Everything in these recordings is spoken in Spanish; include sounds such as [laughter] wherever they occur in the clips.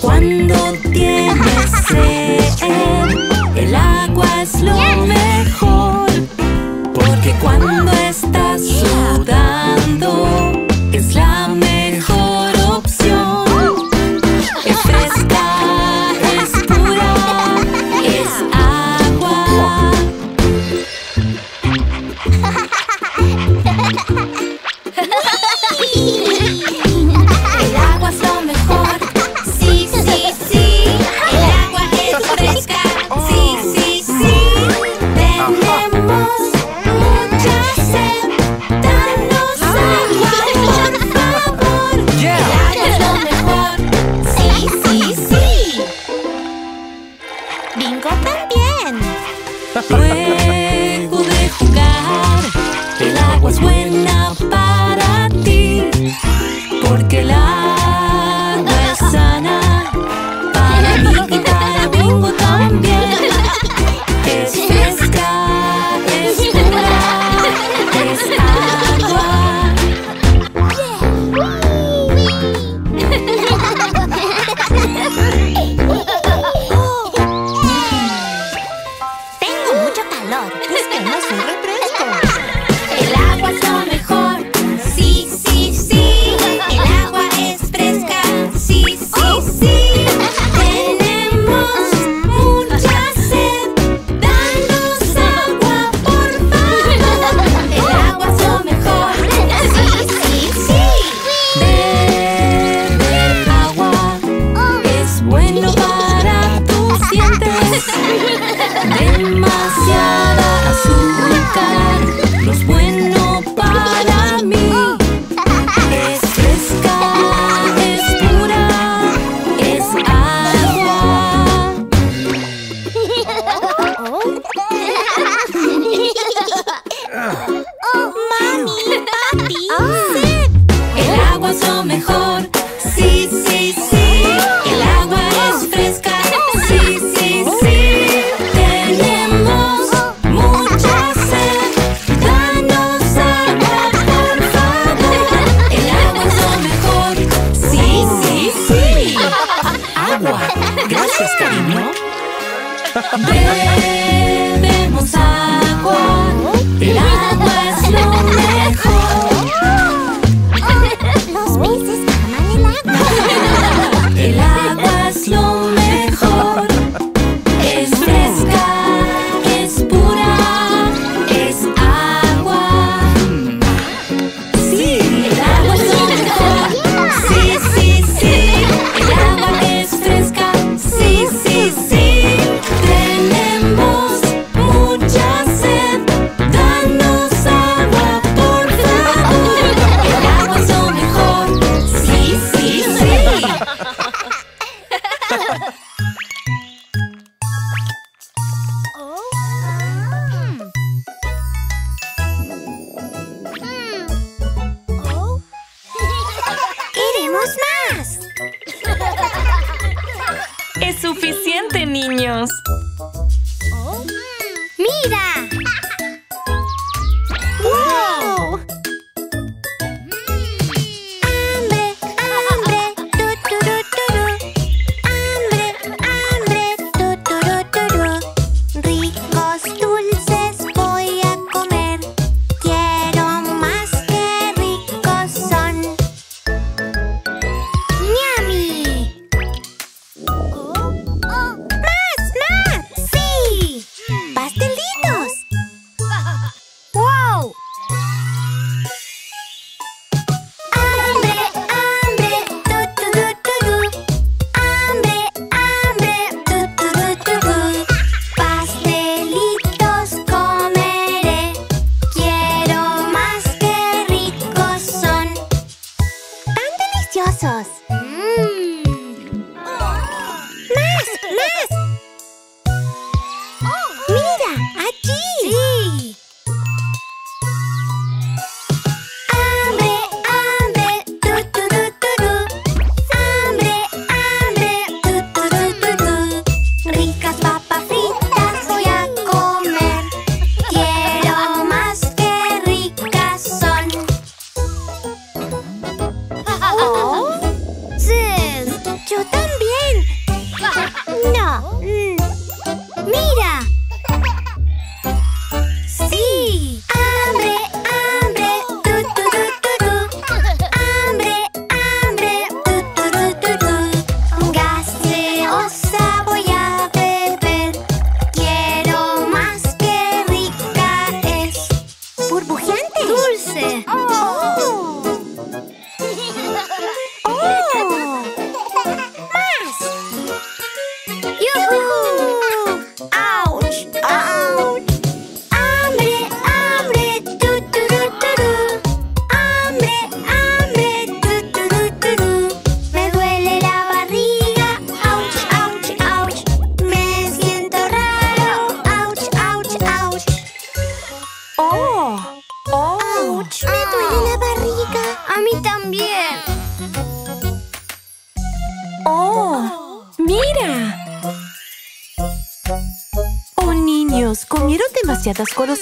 Cuando tienes sed, el agua es lo mejor. Porque cuando estás sudando, Es suficiente, niños.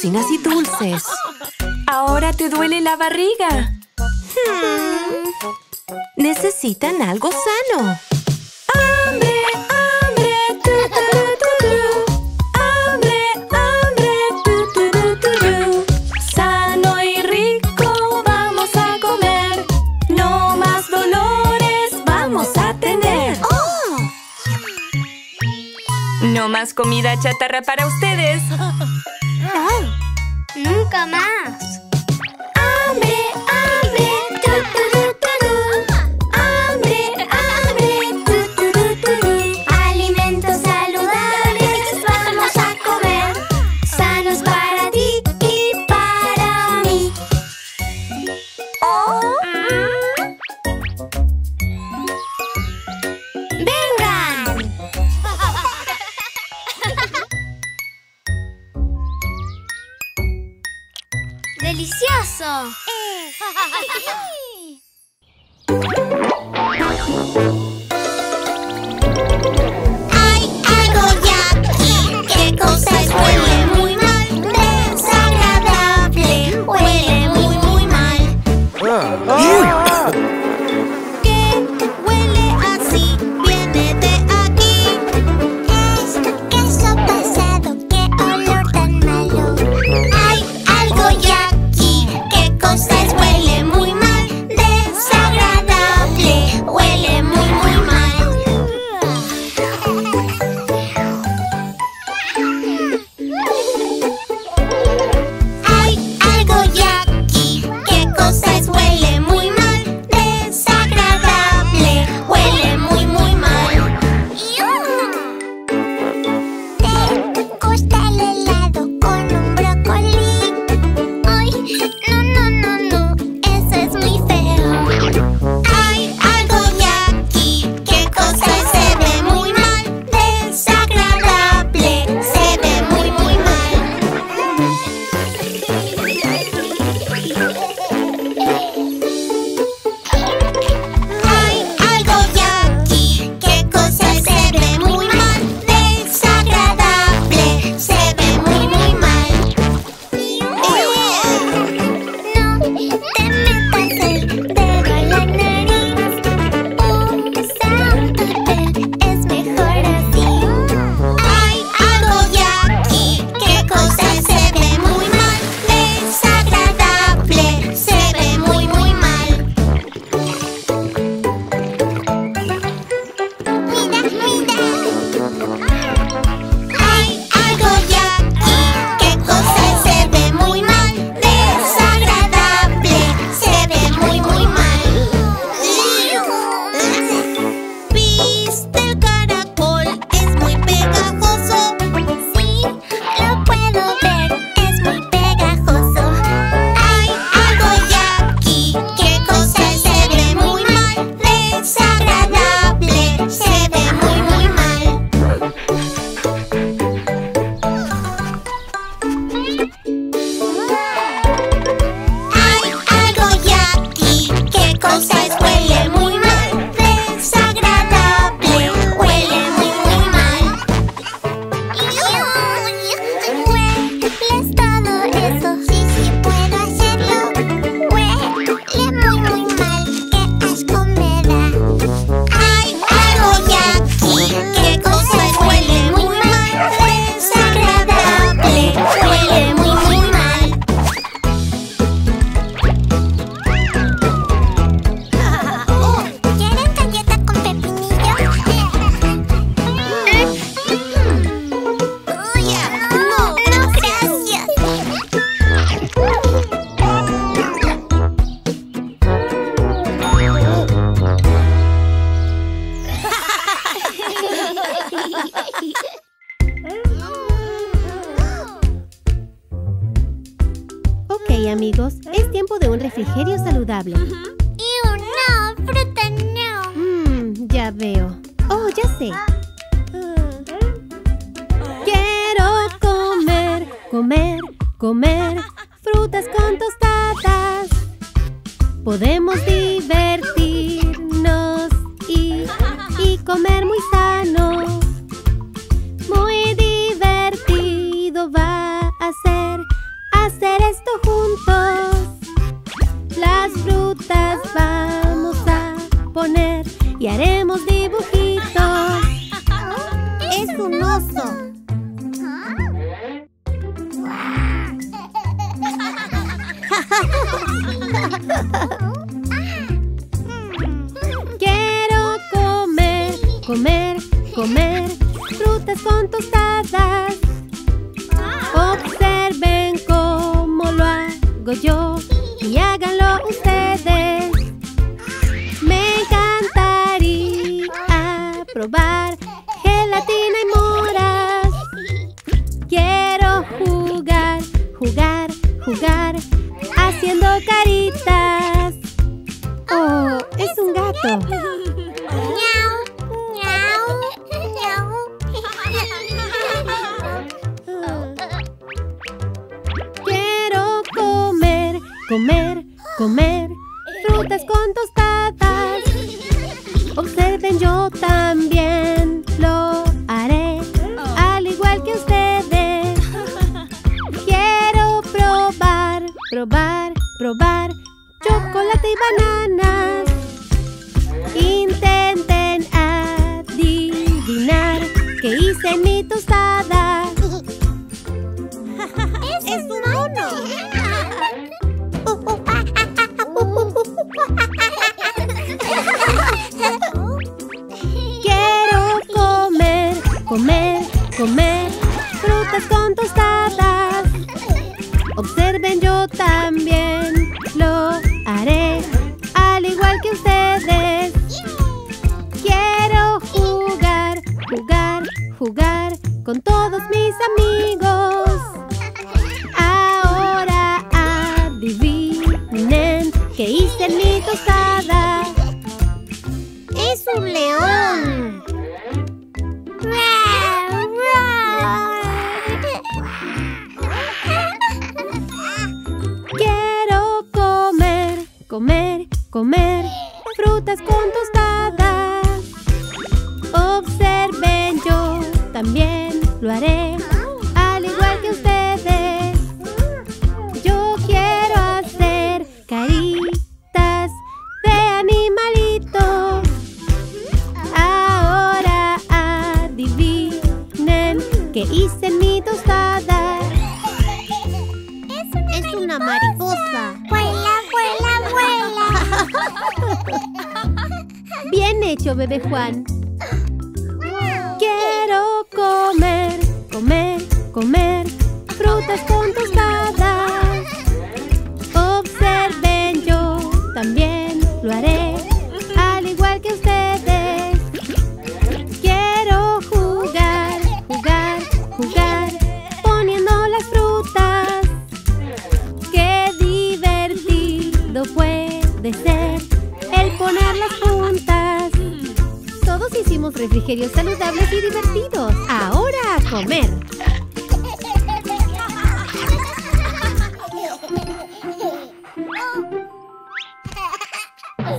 Golosinas y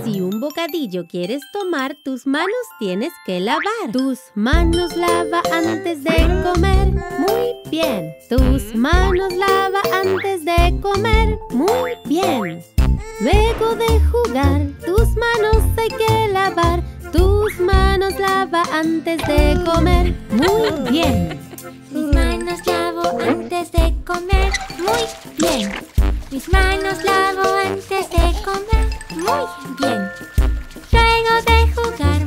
Si un bocadillo quieres tomar, tus manos tienes que lavar. Tus manos lava antes de comer. Muy bien. Tus manos lava antes de comer. Muy bien. Luego de jugar, tus manos hay que lavar. Tus manos lava antes de comer. Muy bien. Mis manos lavo antes de comer. Muy bien. Mis manos lavo antes de comer. Muy bien. Luego de jugar,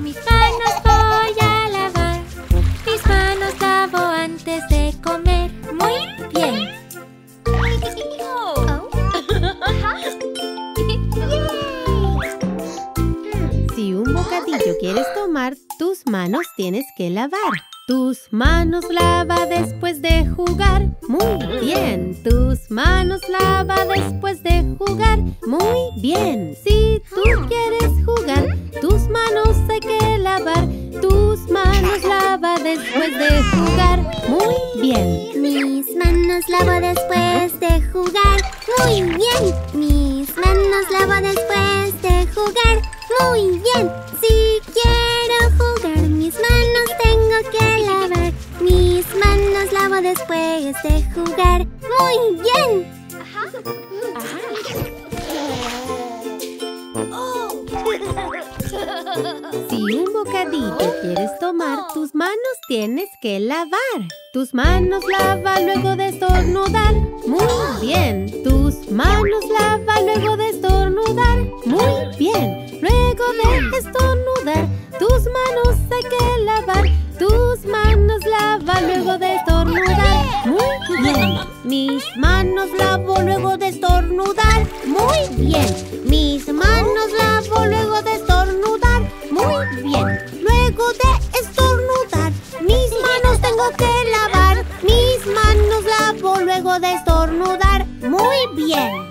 manos tienes que lavar. Tus manos lava después de jugar. Muy bien. Tus manos lava después de jugar. Muy bien. Si tú quieres jugar, tus manos hay que lavar. Tus manos lava después de jugar. Muy bien. Mis manos lavo después de jugar. Muy bien. Mis manos lavo después de jugar. Muy bien. Si quiero jugar, mis manos tengo que lavar. Mis manos lavo después de jugar. Muy bien. Ajá. Ajá. Si un bocadillo quieres tomar, tus manos tienes que lavar. Tus manos lava luego de estornudar. Muy bien. Tus manos lava luego de estornudar. Muy bien. Luego de estornudar, tus manos hay que lavar. Tus manos lava luego de estornudar. Muy bien. Mis manos lavo luego de estornudar. Muy bien. Mis manos lavo luego de estornudar. Muy bien. Luego de estornudar, mis manos tengo que lavar. Mis manos lavo luego de estornudar. Muy bien.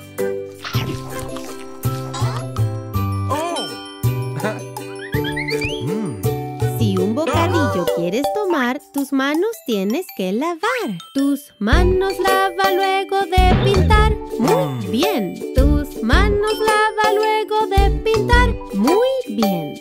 Un bocadillo quieres tomar, tus manos tienes que lavar. Tus manos lava luego de pintar. Muy bien. Tus manos lava luego de pintar. Muy bien.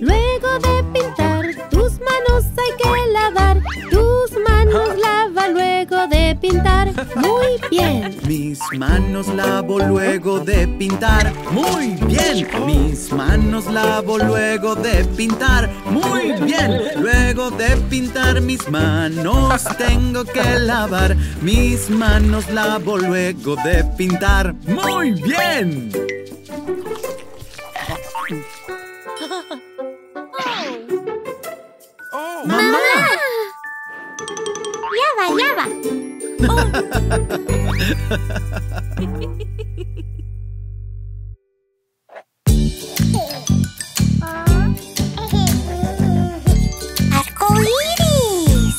Luego de pintar, tus manos hay que lavar. Tus manos lava luego de pintar. Muy bien. Mis manos lavo luego de pintar. Muy bien. Mis manos lavo luego de pintar. Muy bien. Luego de pintar mis manos tengo que lavar. Mis manos lavo luego de pintar. Muy bien. ¡Mamá! Ya va, ya va. [laughs] ¡Arcoíris!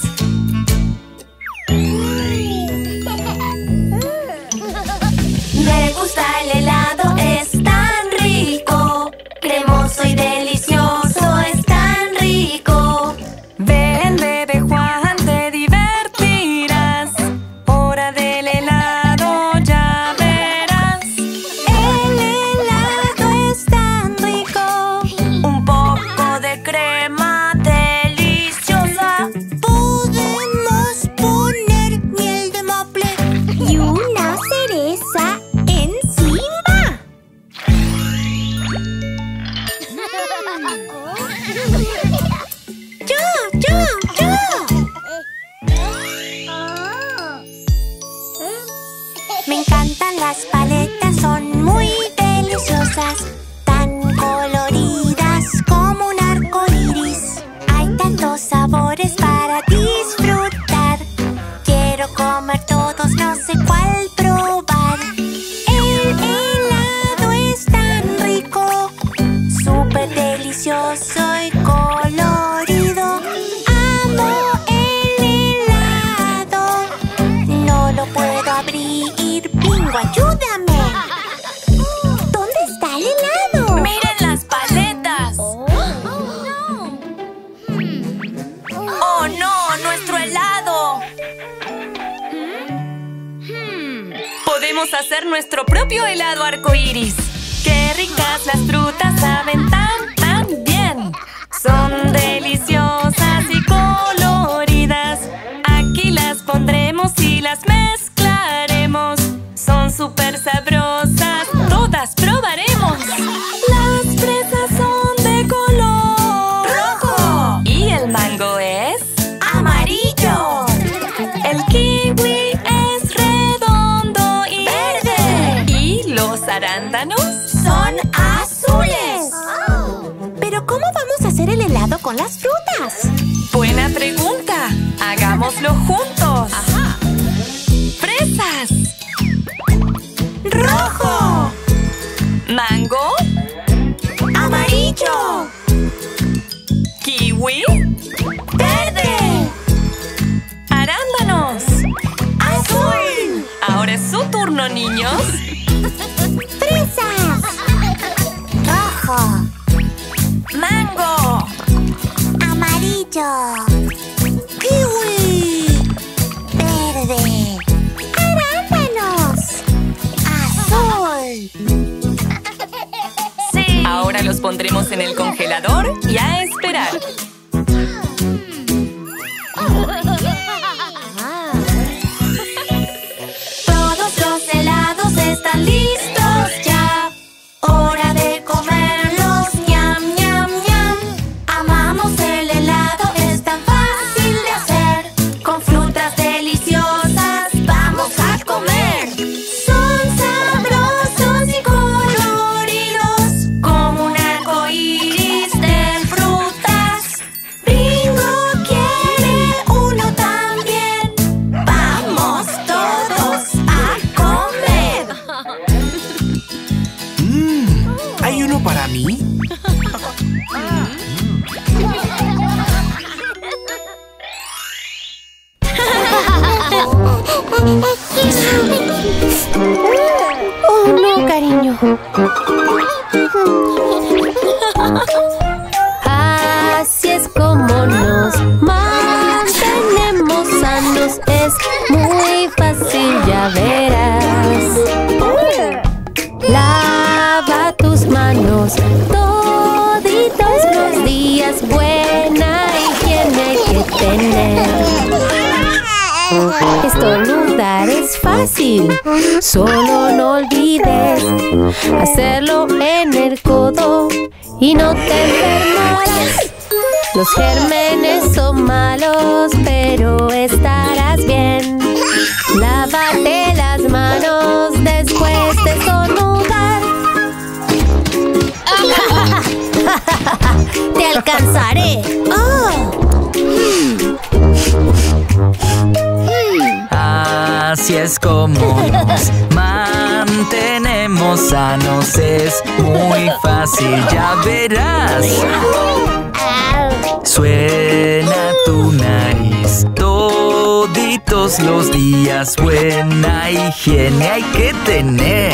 Me gusta el helado, es tan rico. Cremoso y delicioso, tenemos toditos los días buena higiene que tener. Esto Estornudar es fácil, solo no olvides hacerlo en el codo y no te enfermarás. Los gérmenes son malos, pero estarás bien. Lávate la ¡Te alcanzaré! Así es como nos mantenemos sanos, es muy fácil, ya verás. Suena tu nariz toditos los días, buena higiene hay que tener.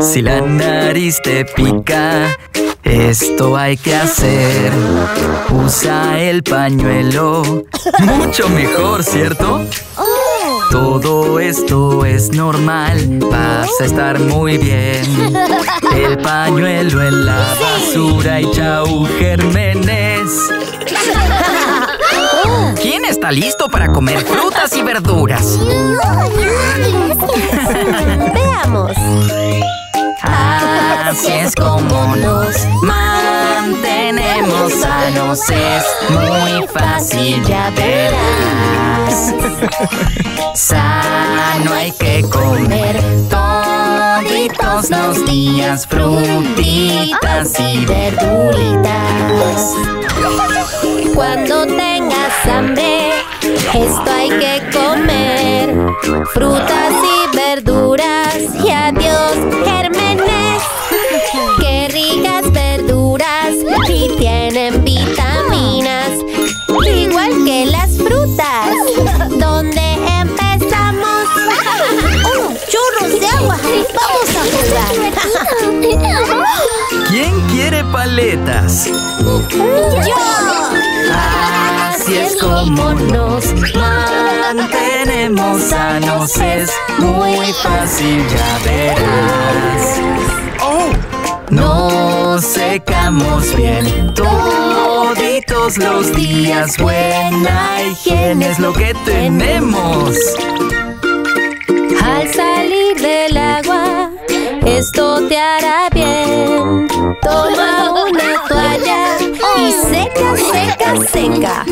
[laughs] si la nariz te pica, esto hay que hacer. Usa el pañuelo, mucho mejor, ¿cierto? Todo esto es normal, vas a estar muy bien. El pañuelo en la basura y chau gérmenes. ¿Quién está listo para comer frutas y verduras? Veamos. Así es como nos mantenemos sanos, es muy fácil, ya verás. Sano hay que comer toditos los días, frutitas y verduritas. Cuando tengas hambre, esto hay que comer. Frutas y verduras y adiós ¡Vamos a jugar! ¿Quién quiere paletas? Así es como nos mantenemos sanos, es muy fácil, ya verás. Nos secamos bien toditos los días, buena higiene es lo que tenemos. Al esto te hará bien. Toma una toalla y seca, seca, seca.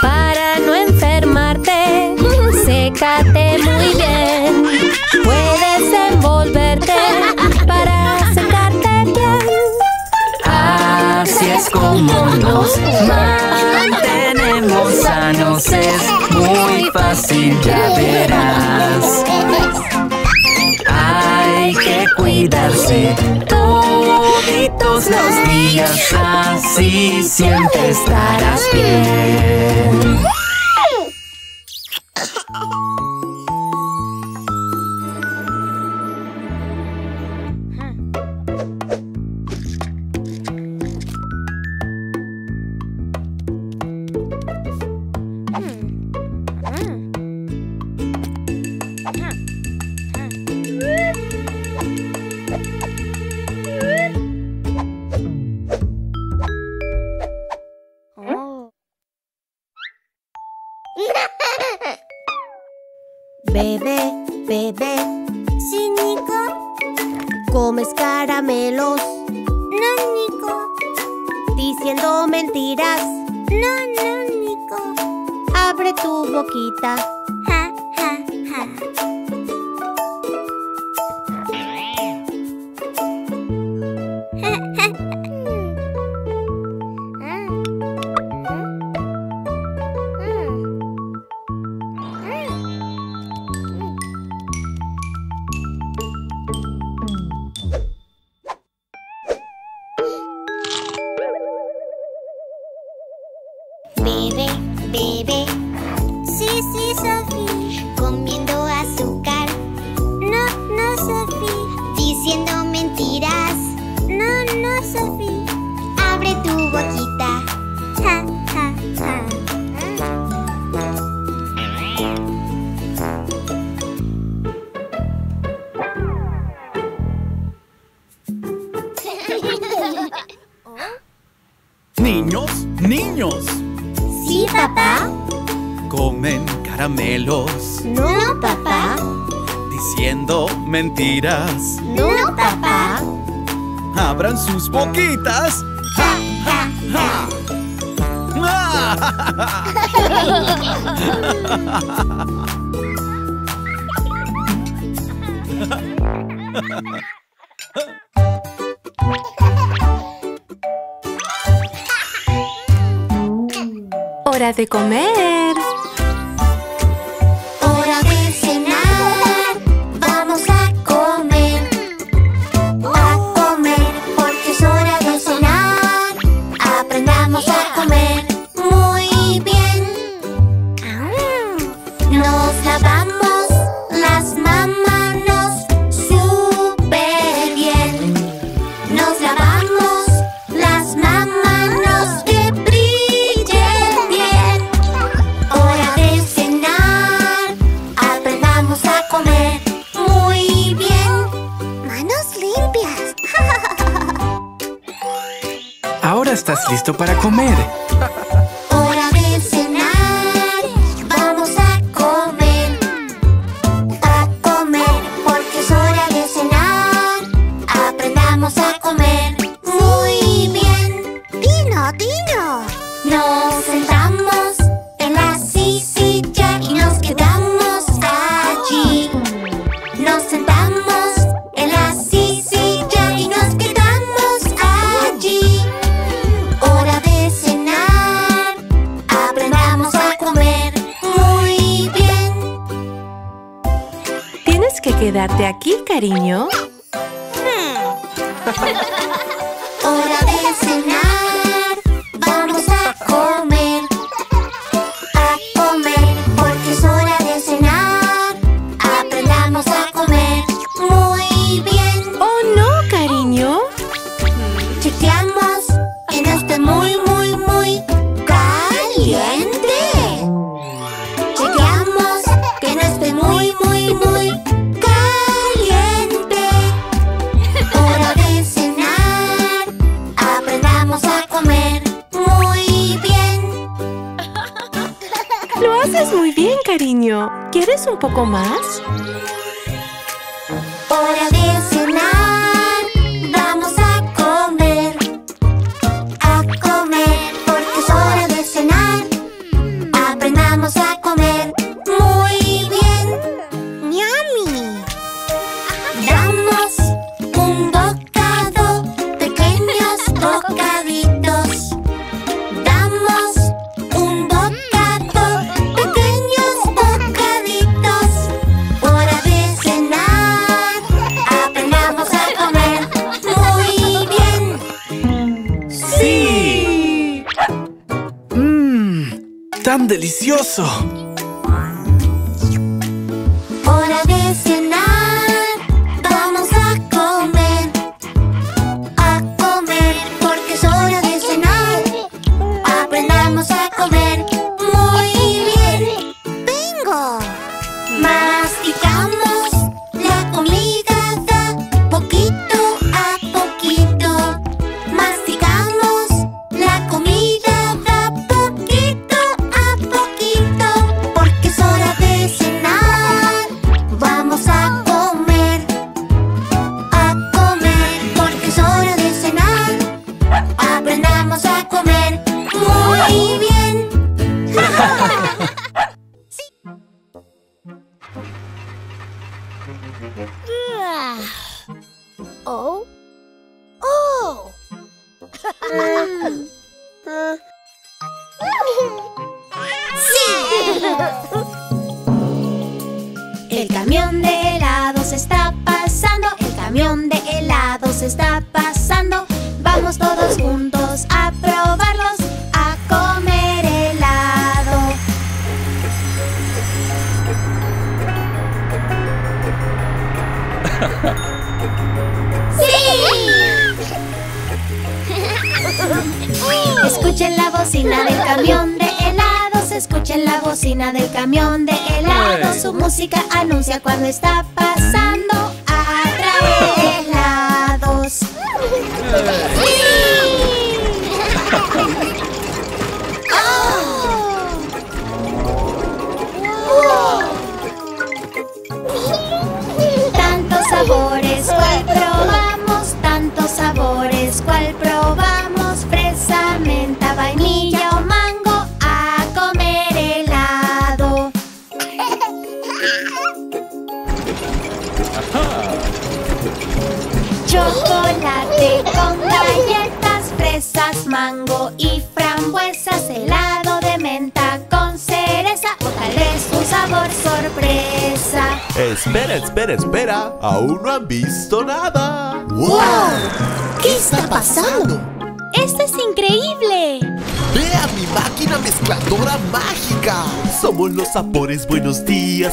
Para no enfermarte, sécate muy bien. Puedes envolverte para secarte bien. Así es como nos mantenemos sanos, es muy fácil, ya verás. Cuidarse toditos los días, así siempre estarás bien. ¿Quieres un poco más? Hora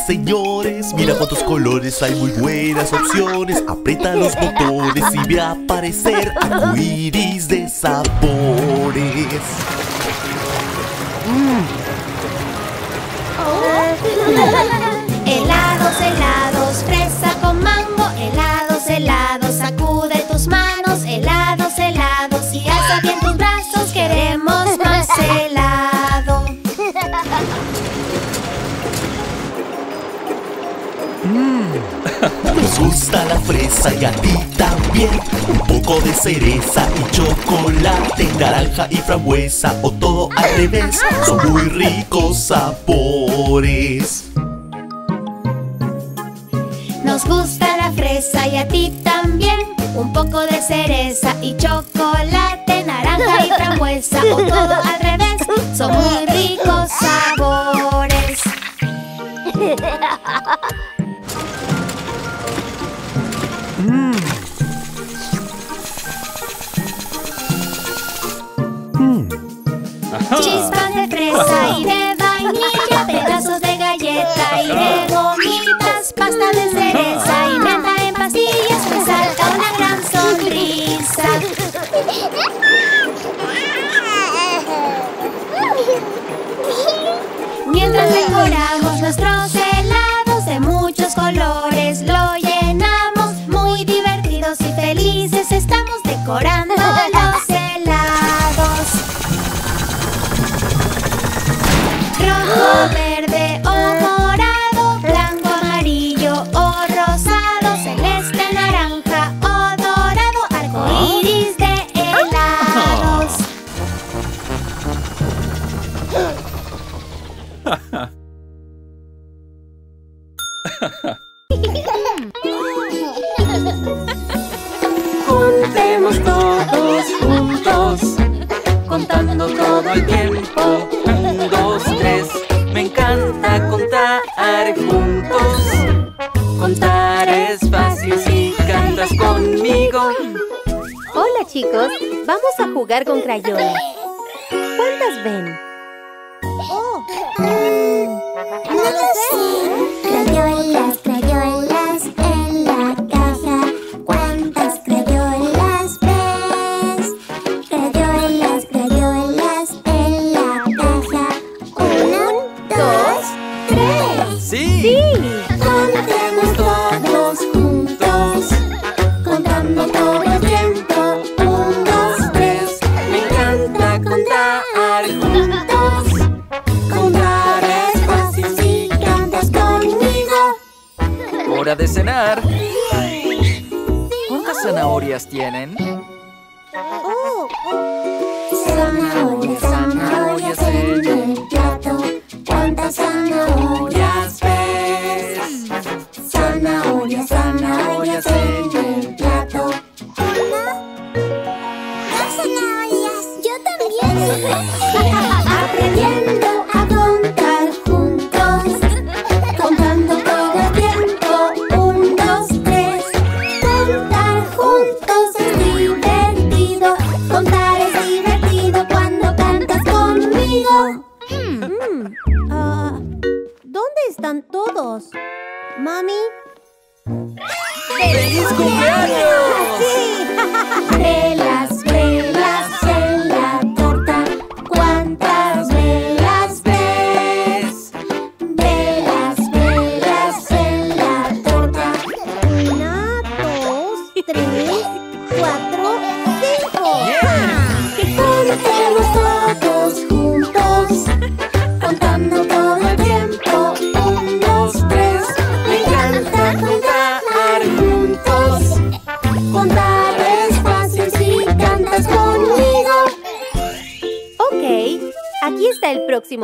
señores, mira cuántos colores, hay muy buenas opciones. Aprieta los botones y ve a aparecer arcoíris de sabor. Nos gusta la fresa y a ti también. Un poco de cereza y chocolate, naranja y frambuesa o todo al revés. Son muy ricos sabores. Nos gusta la fresa y a ti también. Un poco de cereza y chocolate, naranja y frambuesa o todo al revés. Son muy ricos sabores. [laughs] Chispas de fresa y de vainilla, pedazos de galleta y de gomitas, pasta de cereza y nata en pastillas, me salta una gran sonrisa. Mientras decoramos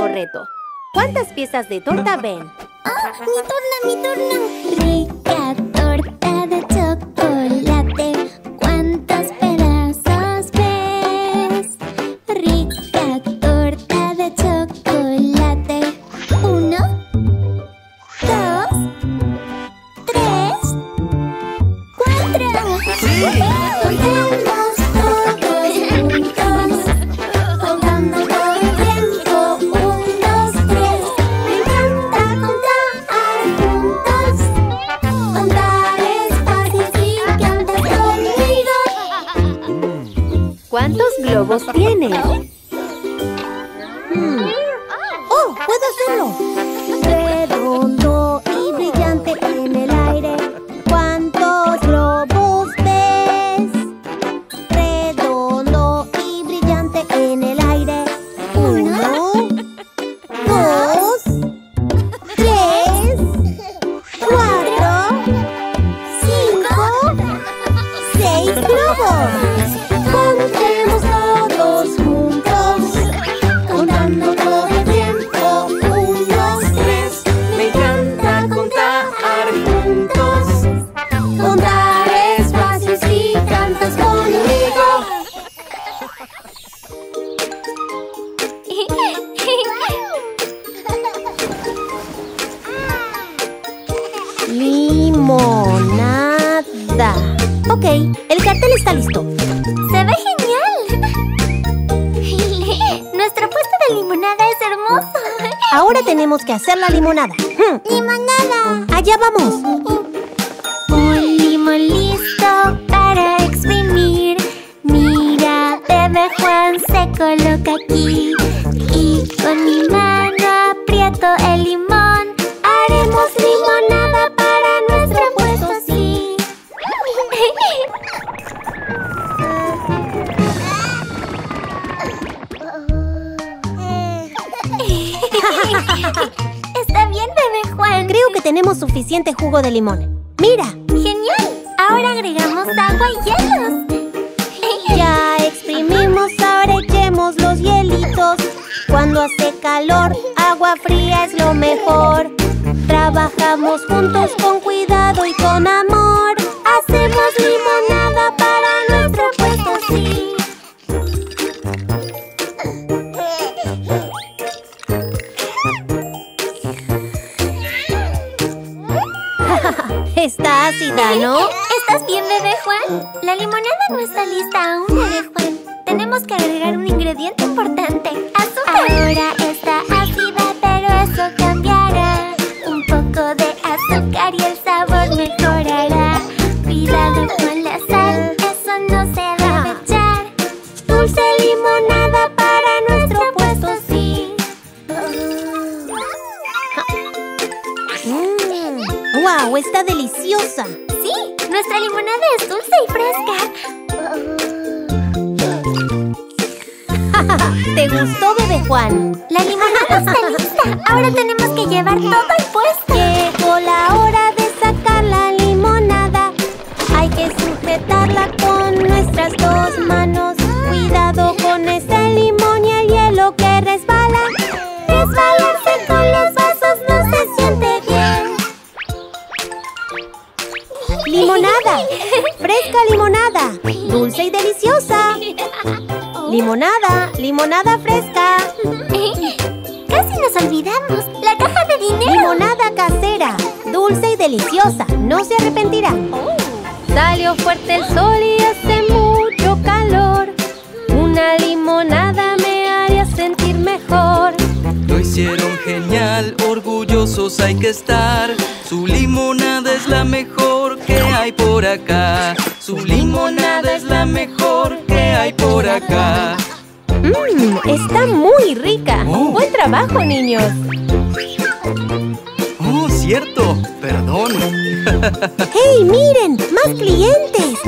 reto. ¿Cuántas piezas de torta [laughs] ven? ¡Ah! ¡Mi turno, mi turno! ¡Wow! Está deliciosa. Sí, nuestra limonada es dulce y fresca. [laughs] ¿Te gustó, bebé Juan? La limonada está lista. Ahora tenemos que llevar todo al puesto. Llegó la hora de sacar la limonada. Hay que sujetarla con nuestras dos manos. Cuidado con ese limón y el hielo que resbala. Limonada. Fresca limonada. Dulce y deliciosa. Limonada. Limonada fresca. Casi nos olvidamos. La caja de dinero. Limonada casera. Dulce y deliciosa. No se arrepentirá. Salió fuerte el sol y hace mucho calor. Una limonada me haría sentir mejor. Hicieron genial, orgullosos hay que estar. Su limonada es la mejor que hay por acá. Su limonada es la mejor que hay por acá. Mmm, está muy rica. Oh. Buen trabajo, niños. Oh, cierto, perdón. [laughs] ¡Hey, miren! ¡Más clientes!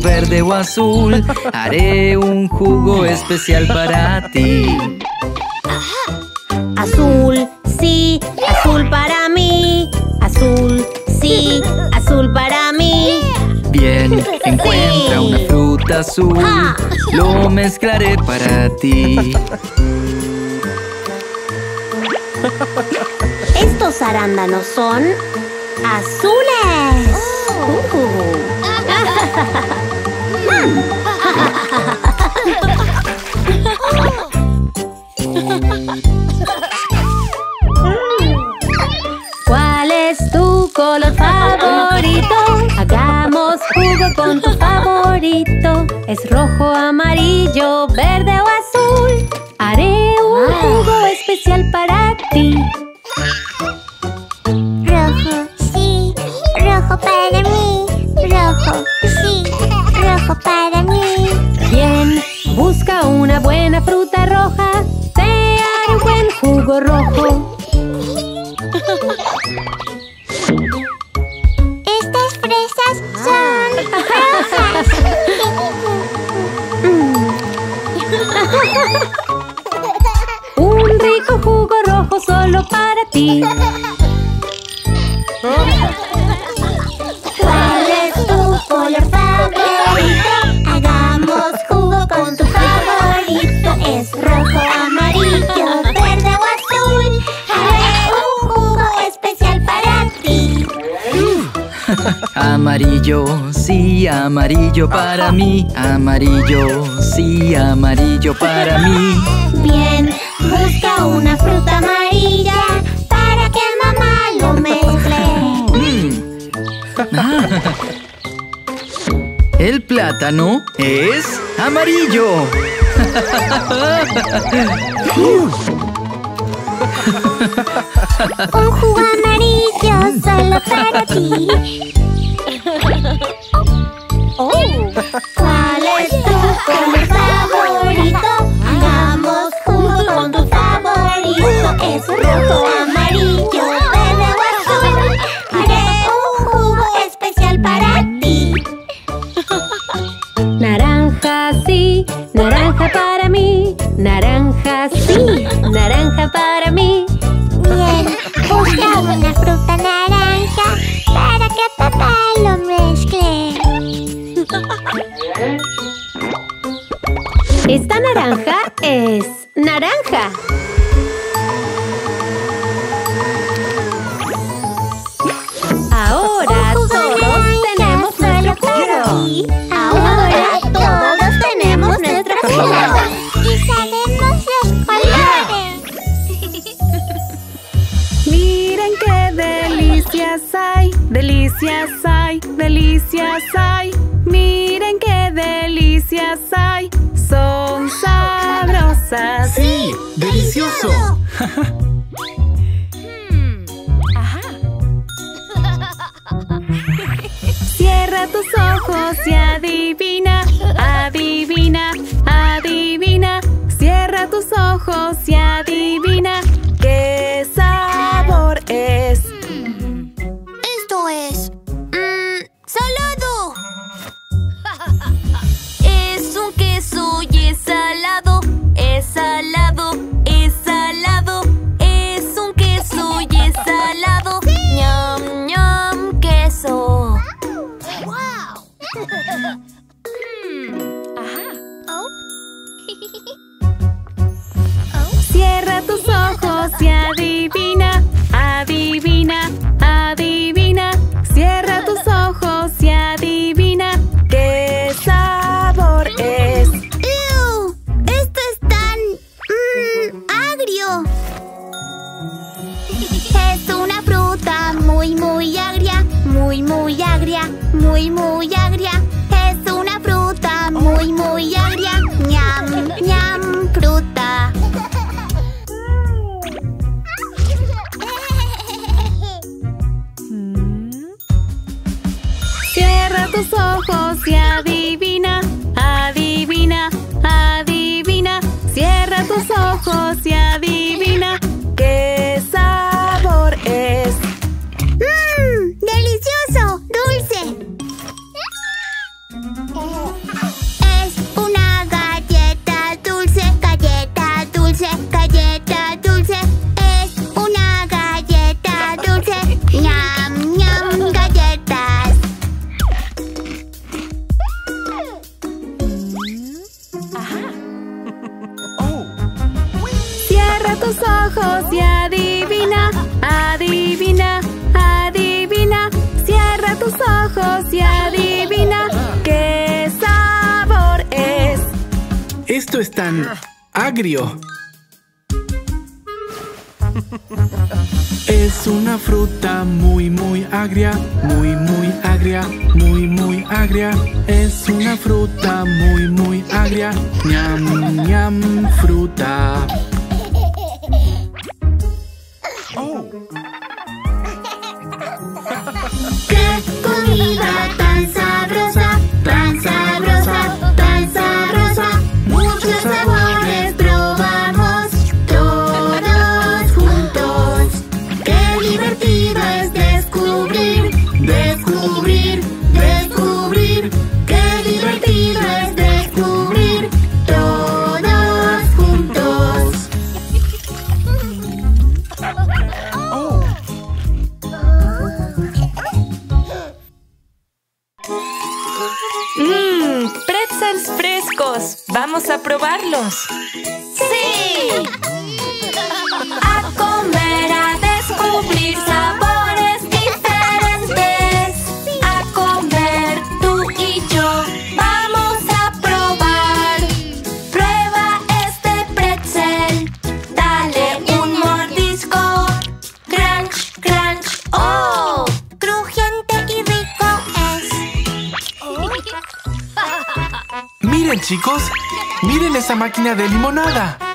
verde o azul Haré un jugo especial para ti. Azul, sí, azul para mí. Azul, sí, azul para mí. Bien, encuentra una fruta azul. Lo mezclaré para ti. Estos arándanos son azules. Oh. [laughs] ハハハハハ! El plátano es amarillo. Un jugo amarillo solo para ti. Oh. ¿Cuál es tu jugo favorito? Hagamos jugo con tu favorito. Es rojo, amarillo, よ。そ Es una fruta muy muy agria, muy muy agria, muy muy agria. Es una fruta muy muy agria, ñam ñam fruta. Oh. ¡Qué comida Vamos a probarlos. máquina de limonada.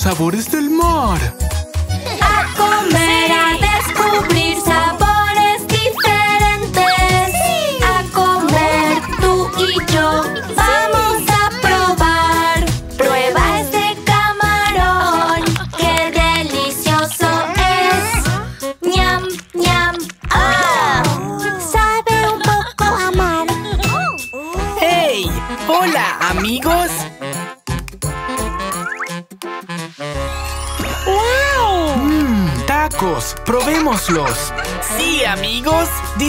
sabores del mar.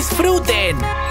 disfruten.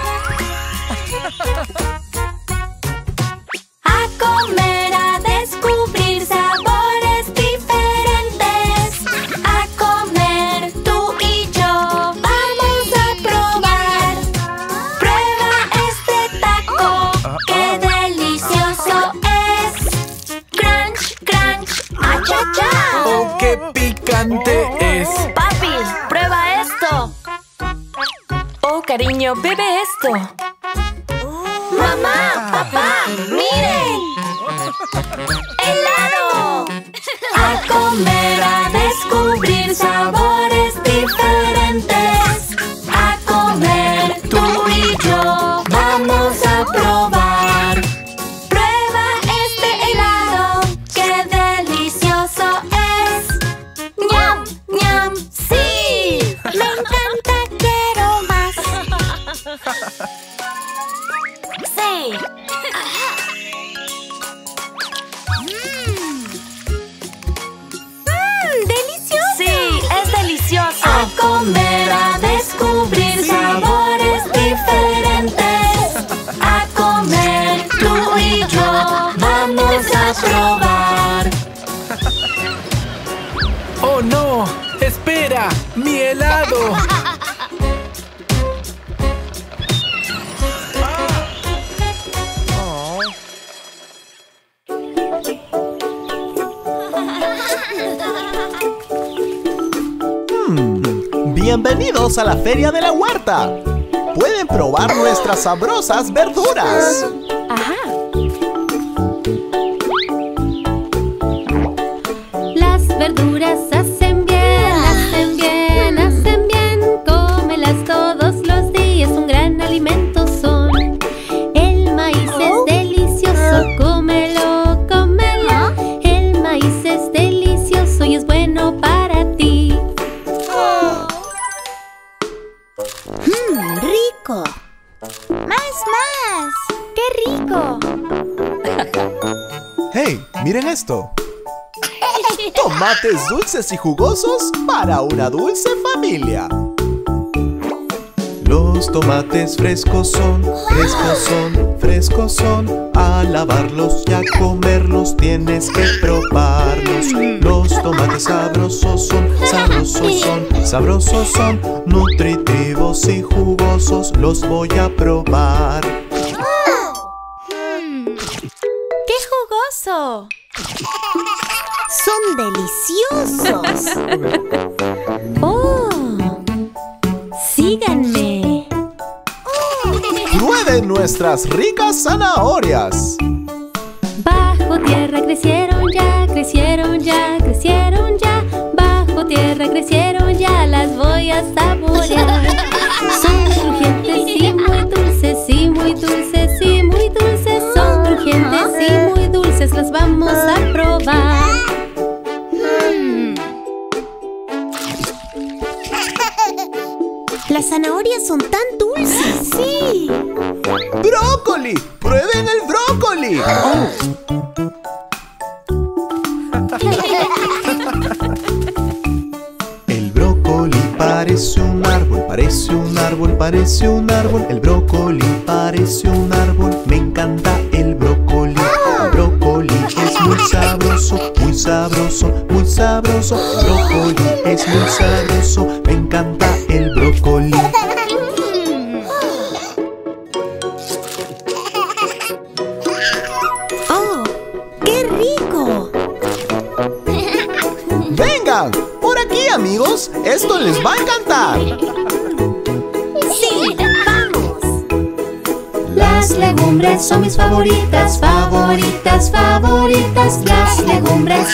¡Delicioso! ¡Sí, es delicioso! A comer, a descubrir sabores diferentes. A comer, tú y yo vamos a probar. ¡Oh, no! ¡Espera! ¡Mi helado! Bienvenidos a la Feria de la Huerta. Pueden probar nuestras sabrosas verduras. Tomates dulces y jugosos para una dulce familia. Los tomates frescos son, frescos son, frescos son. A lavarlos y a comerlos tienes que probarlos. Los tomates sabrosos son, sabrosos son, sabrosos son. Nutritivos y jugosos los voy a probar. Deliciosos! [laughs] ¡Oh! ¡Síganme! Prueben nuestras ricas zanahorias. Bajo tierra crecieron ya, crecieron ya, crecieron ya. Bajo tierra crecieron ya, las voy a saborear. Son crujientes y muy dulces, y muy dulces, y muy dulces. Son crujientes y muy dulces, las vamos a probar. Zanahorias son tan dulces. ¡Sí! ¡Brócoli! ¡Prueben el brócoli! El brócoli parece un árbol, parece un árbol, parece un árbol. El brócoli parece un árbol,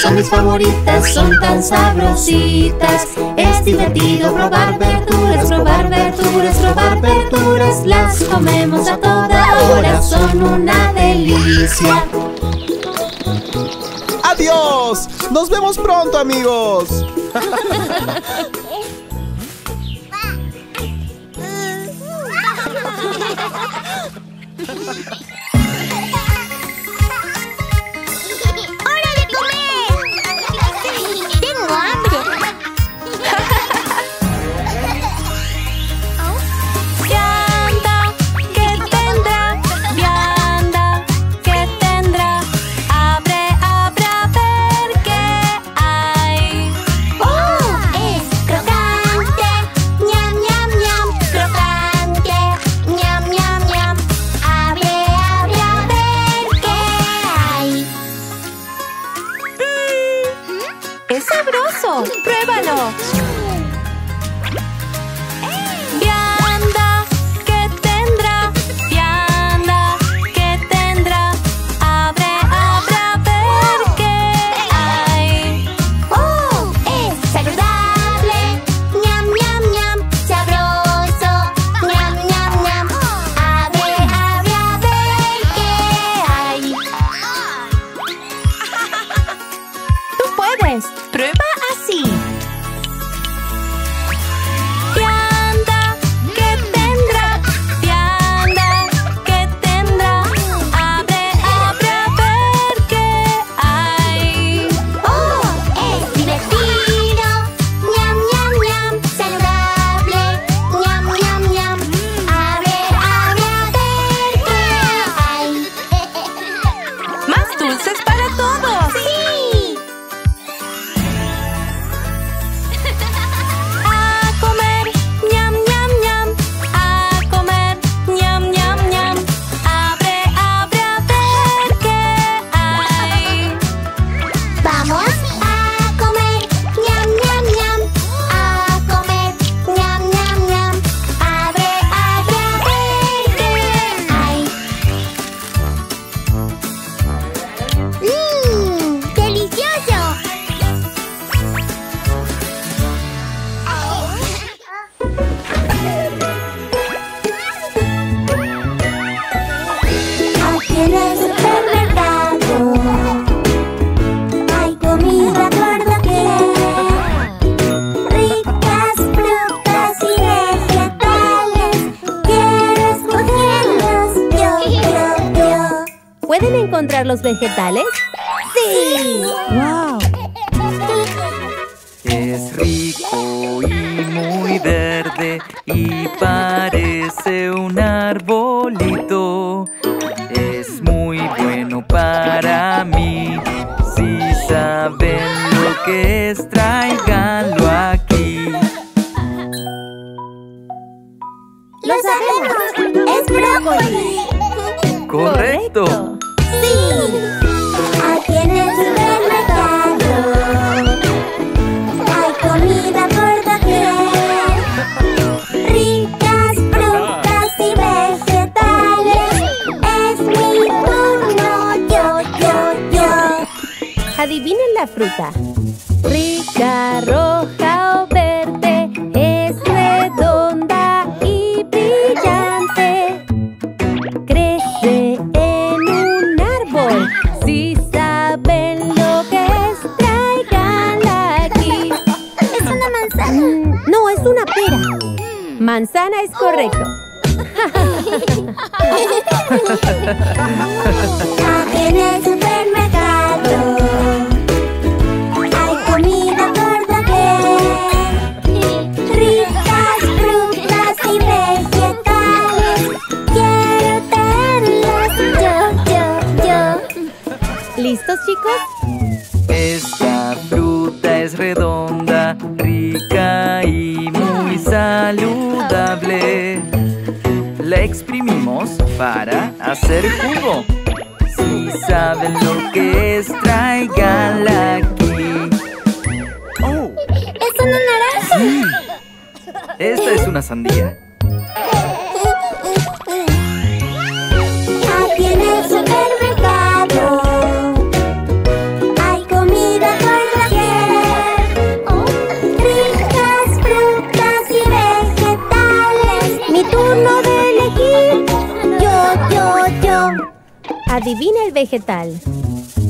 son mis favoritas, son tan sabrositas. Es divertido probar verduras, probar verduras, probar verduras. Las comemos a toda hora, son una delicia. ¡Adiós! ¡Nos vemos pronto, amigos! [laughs] [laughs] Happiness hacer jugo. Si saben lo que es, tráiganla aquí. ¡Oh! ¡Es una naranja! Sí. Esta es una sandía. Adivina el vegetal.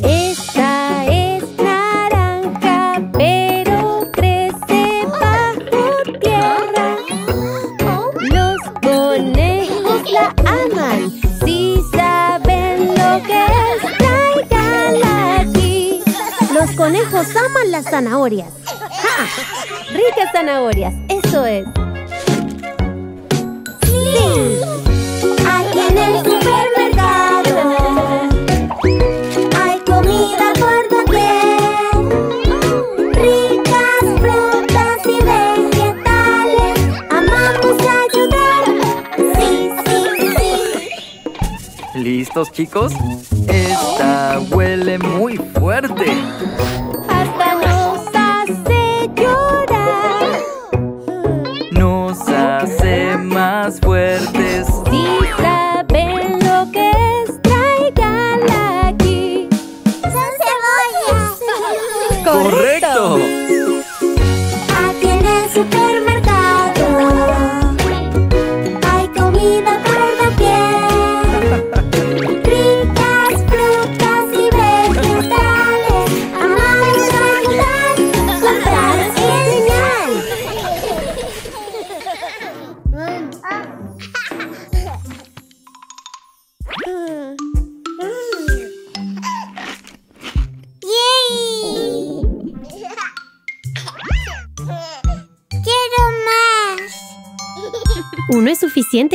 Esta es naranja, pero crece bajo tierra. Los conejos la aman. Si saben lo que es, aquí. Los conejos aman las zanahorias. ¡Ja! Ricas zanahorias, eso es. Sí. Aquí en el super estos chicos. Esta huele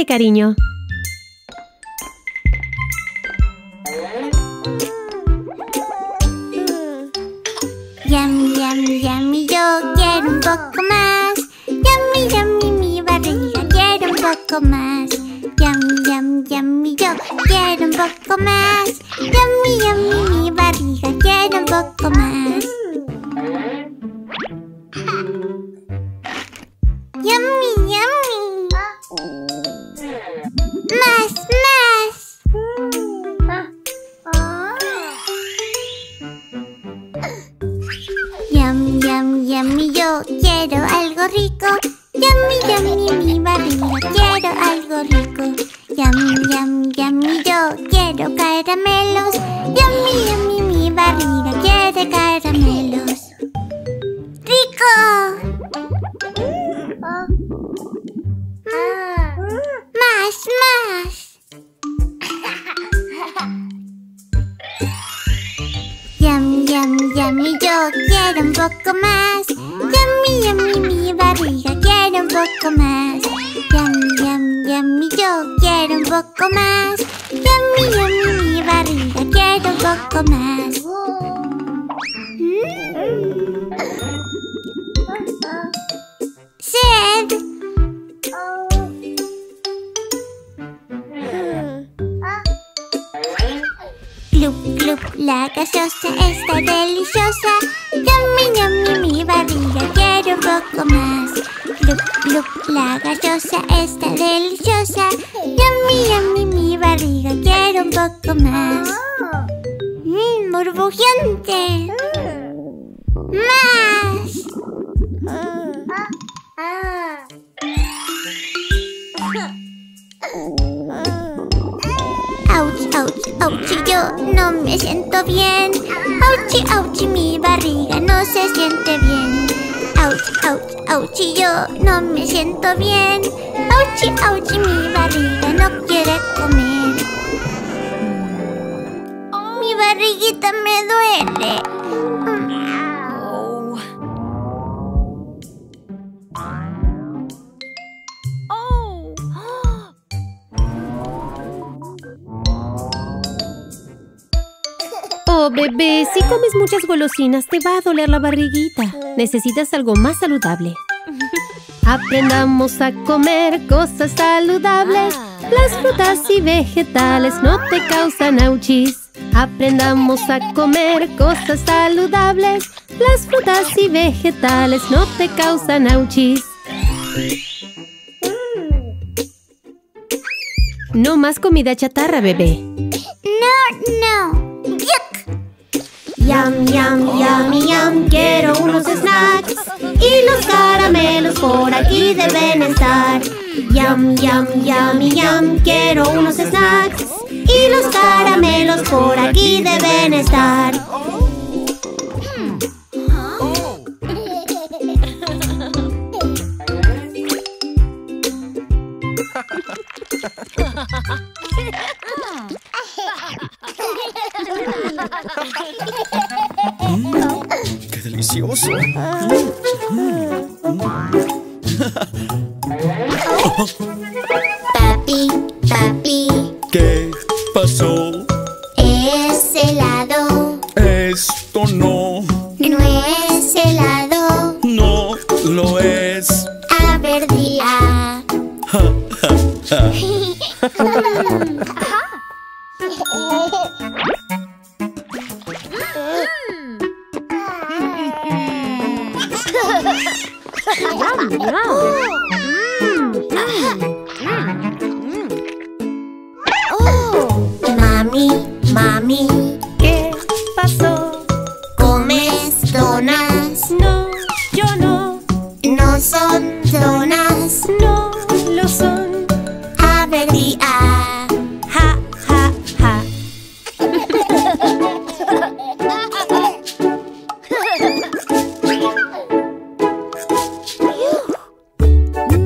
Cariño. 매운 볶음밥 la barriguita. Necesitas algo más saludable. Aprendamos a comer cosas saludables. Ah. Las frutas y vegetales no te causan auchis. Aprendamos a comer cosas saludables. Las frutas y vegetales no te causan auchis. No más comida chatarra, bebé. No, no. Yum, yum, yummy, yum. Quiero unos snacks. Y los caramelos por aquí deben estar. Yum, yum, yummy, yum. Quiero unos snacks. Y los caramelos por aquí deben estar.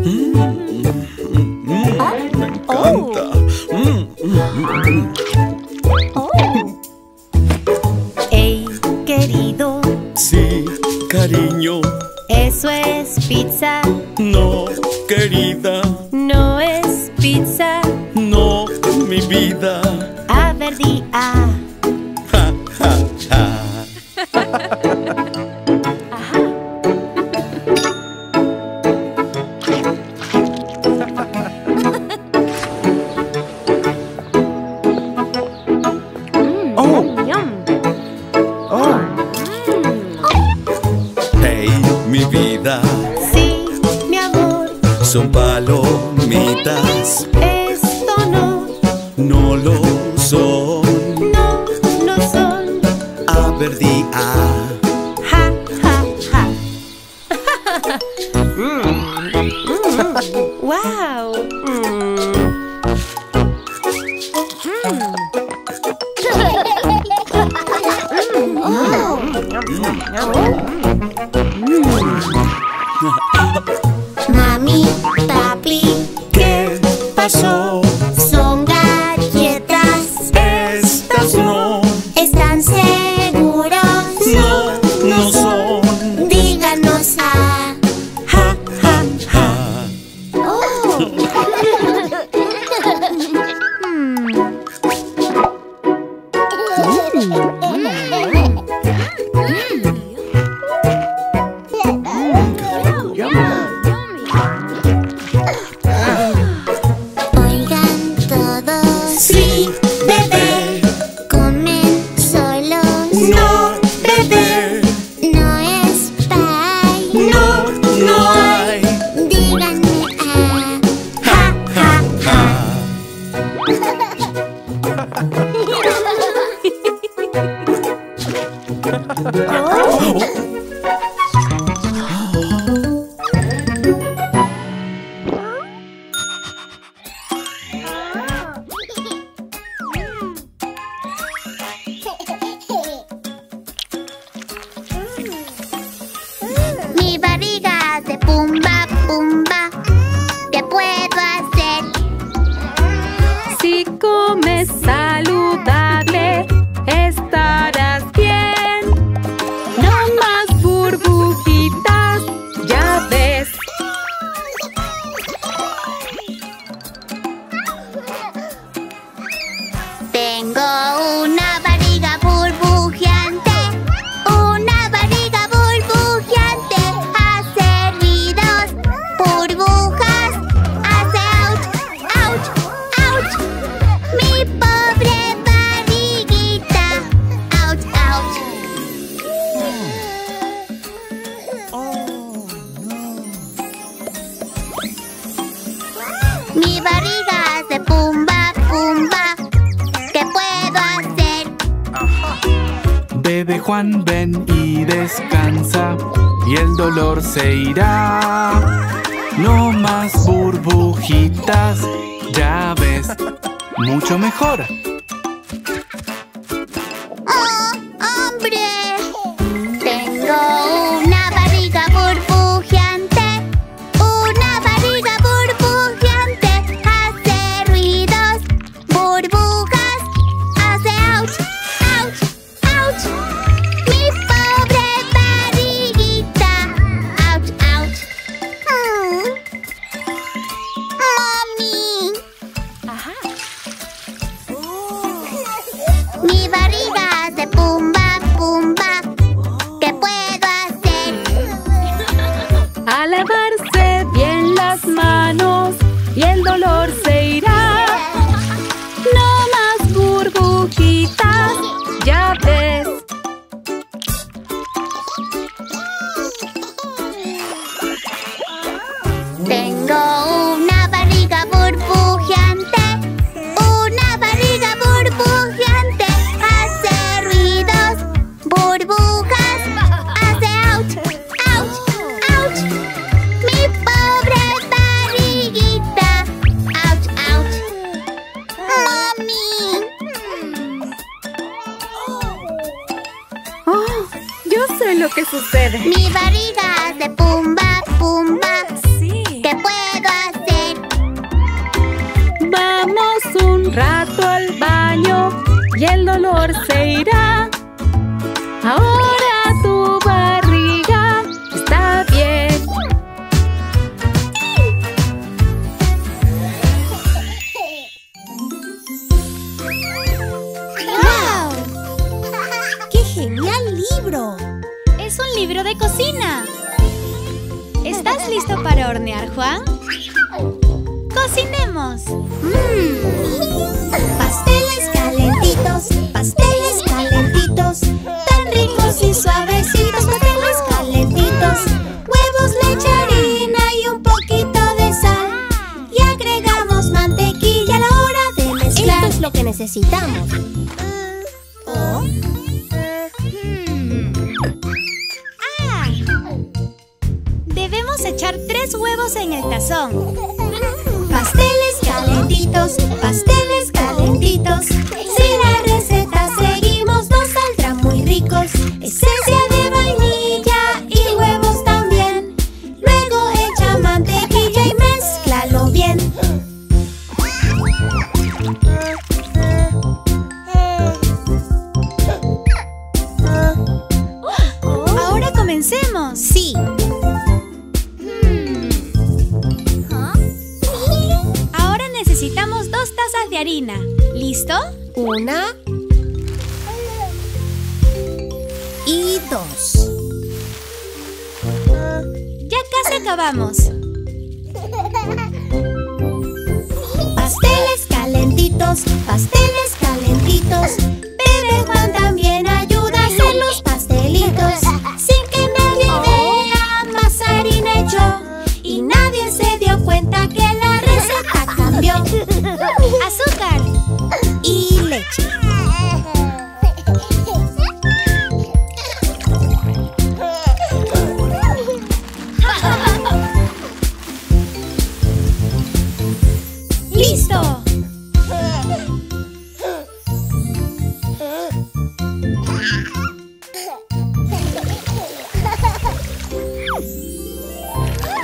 Mm-hmm.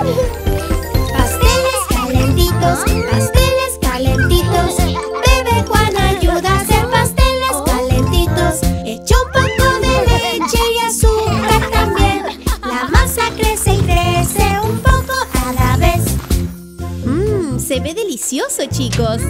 Pasteles calentitos, pasteles calentitos. Bebé Juan ayuda a hacer pasteles calentitos. Echa un poco de leche y azúcar también. La masa crece y crece un poco a la vez. Mmm, se ve delicioso, chicos.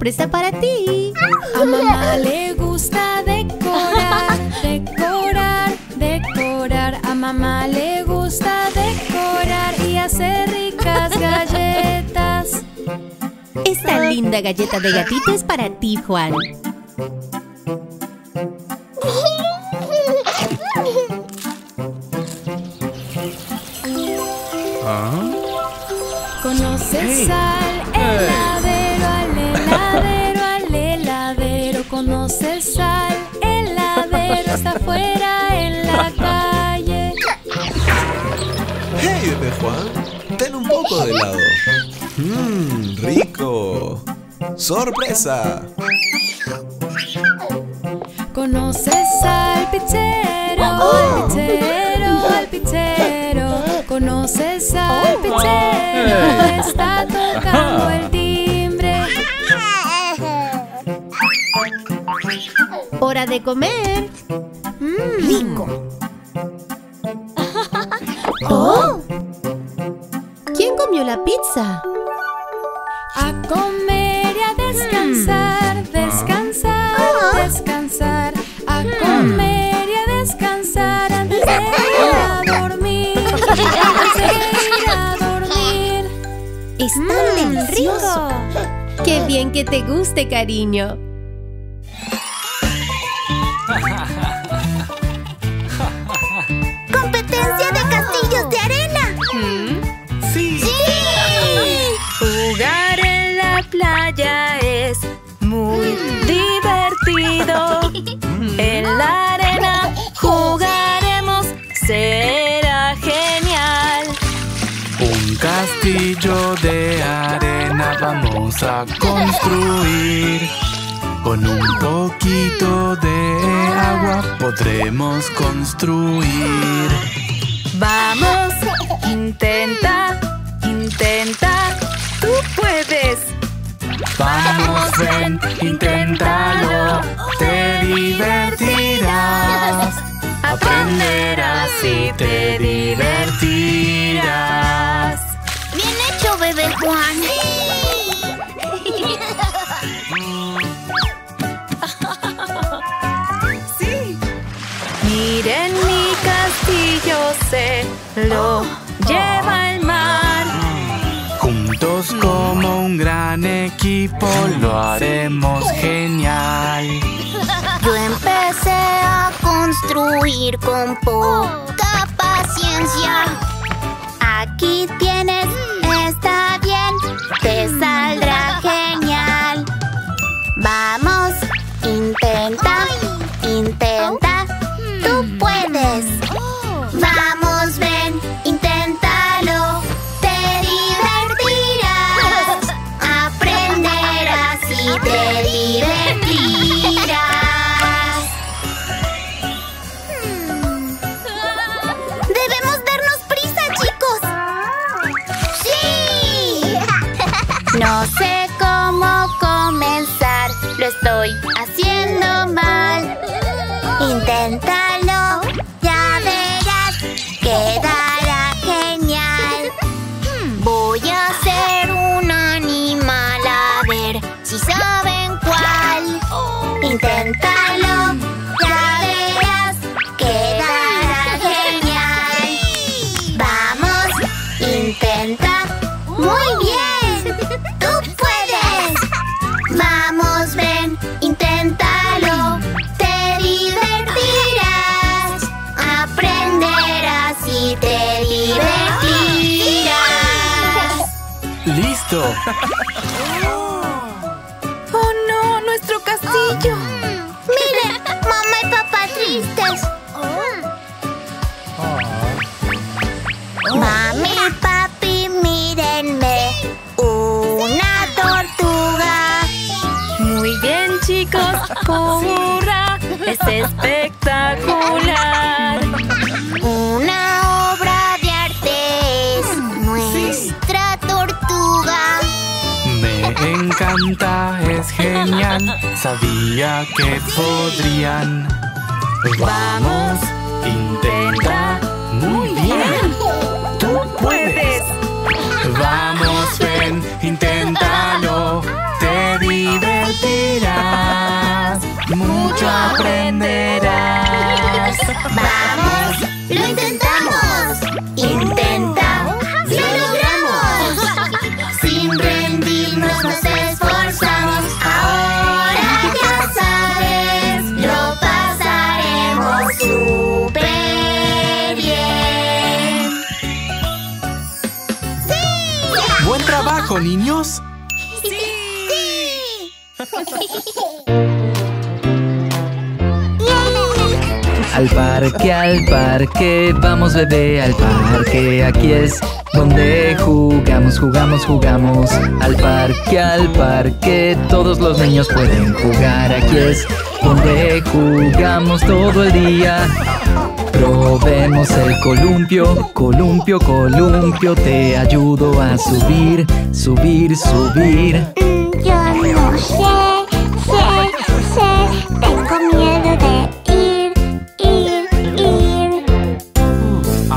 Sorpresa para ti. A mamá le gusta decorar, decorar, decorar. A mamá le gusta decorar y hacer ricas galletas. Esta linda galleta de gatito es para ti, Juan. Conoces al Juan! Ten un poco de helado. ¡Mmm, rico! ¡Sorpresa! Conoces al pizzero, al pizzero, al pizzero. Conoces al pizzero, está tocando el timbre. ¡Hora de comer! Rico. [laughs] ¡Oh! A comer y a descansar, descansar, descansar. A comer y a descansar antes de ir a dormir. Antes de ir a dormir. Están deliciosos. ¡Qué bien que te guste, cariño! Vamos a construir. Con un poquito de agua podremos construir. Vamos, intenta, intenta, tú puedes. Vamos, ven, inténtalo, te divertirás. Aprenderás y te divertirás. ¡Bien hecho, bebé Juan! Lo lleva el mar. Juntos como un gran equipo lo haremos genial. Yo empecé a construir con poca paciencia. Aquí tienes, ¡Es espectacular! Una obra de arte es nuestra tortuga. Me encanta, es genial. Sabía que podrían. Vamos, intenta. Muy bien. Tú puedes. Vamos, ven, intenta. mucho aprenderás. Vamos. [laughs] Al parque, al parque, vamos bebé al parque, aquí es donde jugamos, jugamos, jugamos. Al parque, al parque, todos los niños pueden jugar, aquí es donde jugamos todo el día. Probemos el columpio, columpio, columpio, te ayudo a subir, subir, subir.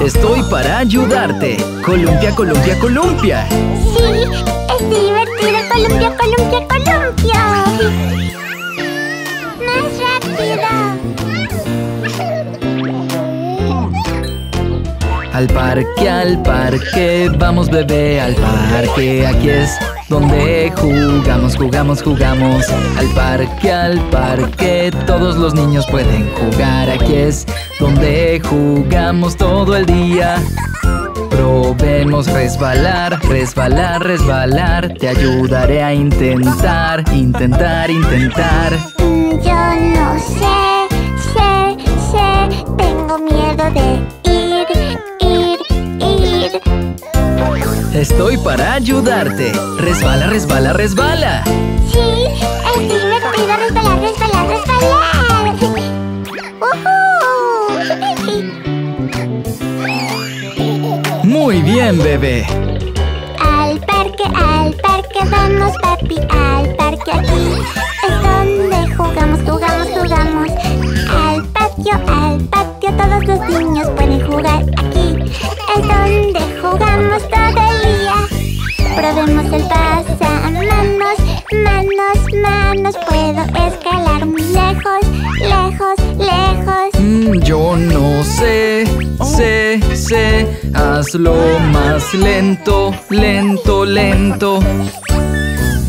Estoy para ayudarte. Columpia, columpia, columpia. Sí, es divertido, columpio, columpio. No es rápido. Al parque, al parque, vamos bebé al parque, aquí es donde jugamos, jugamos, jugamos. Al parque, al parque, todos los niños pueden jugar, aquí es donde jugamos todo el día. Probemos resbalar, resbalar, resbalar, te ayudaré a intentar, intentar, intentar. Yo no sé, sé, sé, tengo miedo de Estoy para ayudarte. Resbala, resbala, resbala. Sí, es divertido resbalar, resbalar, resbalar. ¡Uhú! Muy bien, bebé. Al parque, al parque, vamos papi, al parque aquí es donde jugamos, jugamos, jugamos. Al patio, al patio, todos los niños pueden jugar aquí. Es donde jugamos todo el día. Probemos el pasamanos, manos, manos. Puedo escalar muy lejos, lejos, lejos. Mm, yo no sé, sé, sé. Hazlo más lento, lento, lento.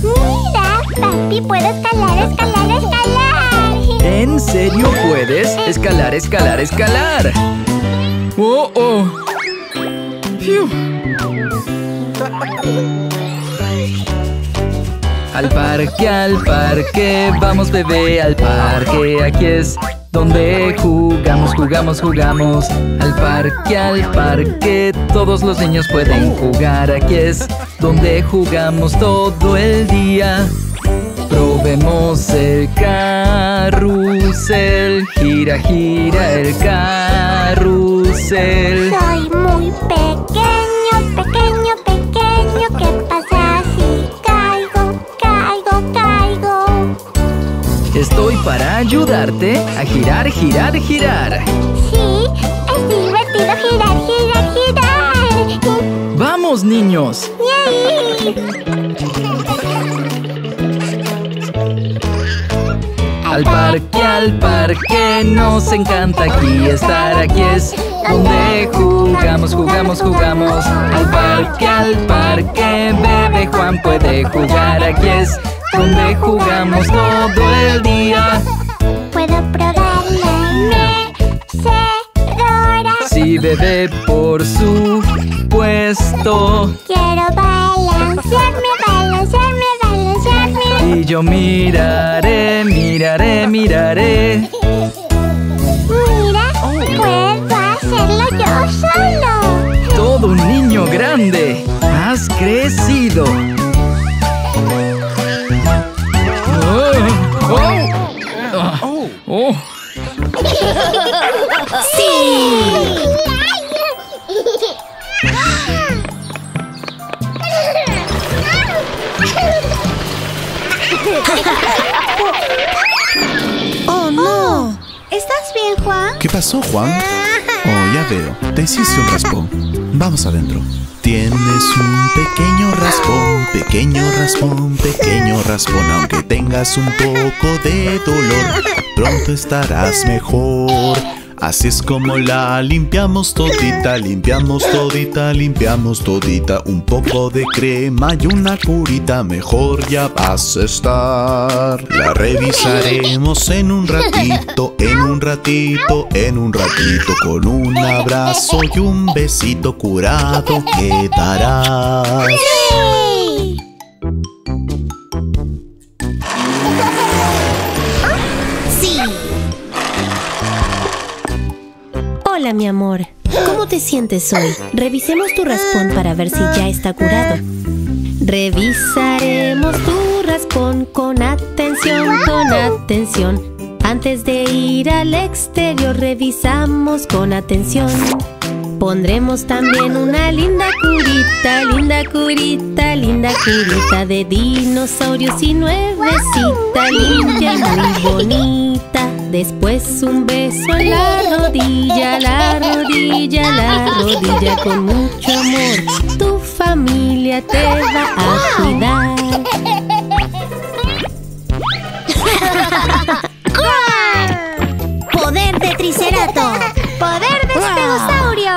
Mira, papi, puedo escalar, escalar, escalar. ¿En serio puedes? Escalar, escalar, escalar. Oh, oh. Fiu. Al parque, al parque, vamos bebé al parque, aquí es donde jugamos, jugamos, jugamos. Al parque, al parque, todos los niños pueden jugar, aquí es donde jugamos todo el día. Probemos el carrusel, gira, gira el carrusel. Soy muy pequeño, ayudarte a girar, girar, girar. Sí, es divertido girar, girar, girar. ¡Vamos, niños! ¡Yay! Al parque, al parque, nos encanta aquí estar. Aquí es donde jugamos, jugamos, jugamos. Al parque, al parque, bebé Juan puede jugar. Aquí es donde jugamos todo el día. Bebé, por supuesto. Quiero balancearme, balancearme, balancearme. Y yo miraré, miraré, miraré. Mira, puedo hacerlo yo solo. Todo un niño grande. Has crecido. Oh, oh, ah, pasó, Juan? Oh, ya veo. Te hiciste un raspón. Vamos adentro. Tienes un pequeño raspón, pequeño raspón, pequeño raspón. Aunque tengas un poco de dolor, pronto estarás mejor. Así es como la limpiamos todita, limpiamos todita, limpiamos todita. Un poco de crema y una curita, mejor ya vas a estar. La revisaremos en un ratito, en un ratito, en un ratito. Con un abrazo y un besito curado quedarás. Mi amor. ¿Cómo te sientes hoy? Revisemos tu raspón para ver si ya está curado. Revisaremos tu raspón con atención, con atención. Antes de ir al exterior, revisamos con atención. Pondremos también una linda curita, linda curita, linda curita de dinosaurios y nuevecita, limpia y muy bonita. Después un beso en la rodilla, la rodilla, la rodilla con mucho amor. Tu familia te va a cuidar. ¡Poder de Triceratops! ¡Poder de estegosaurio!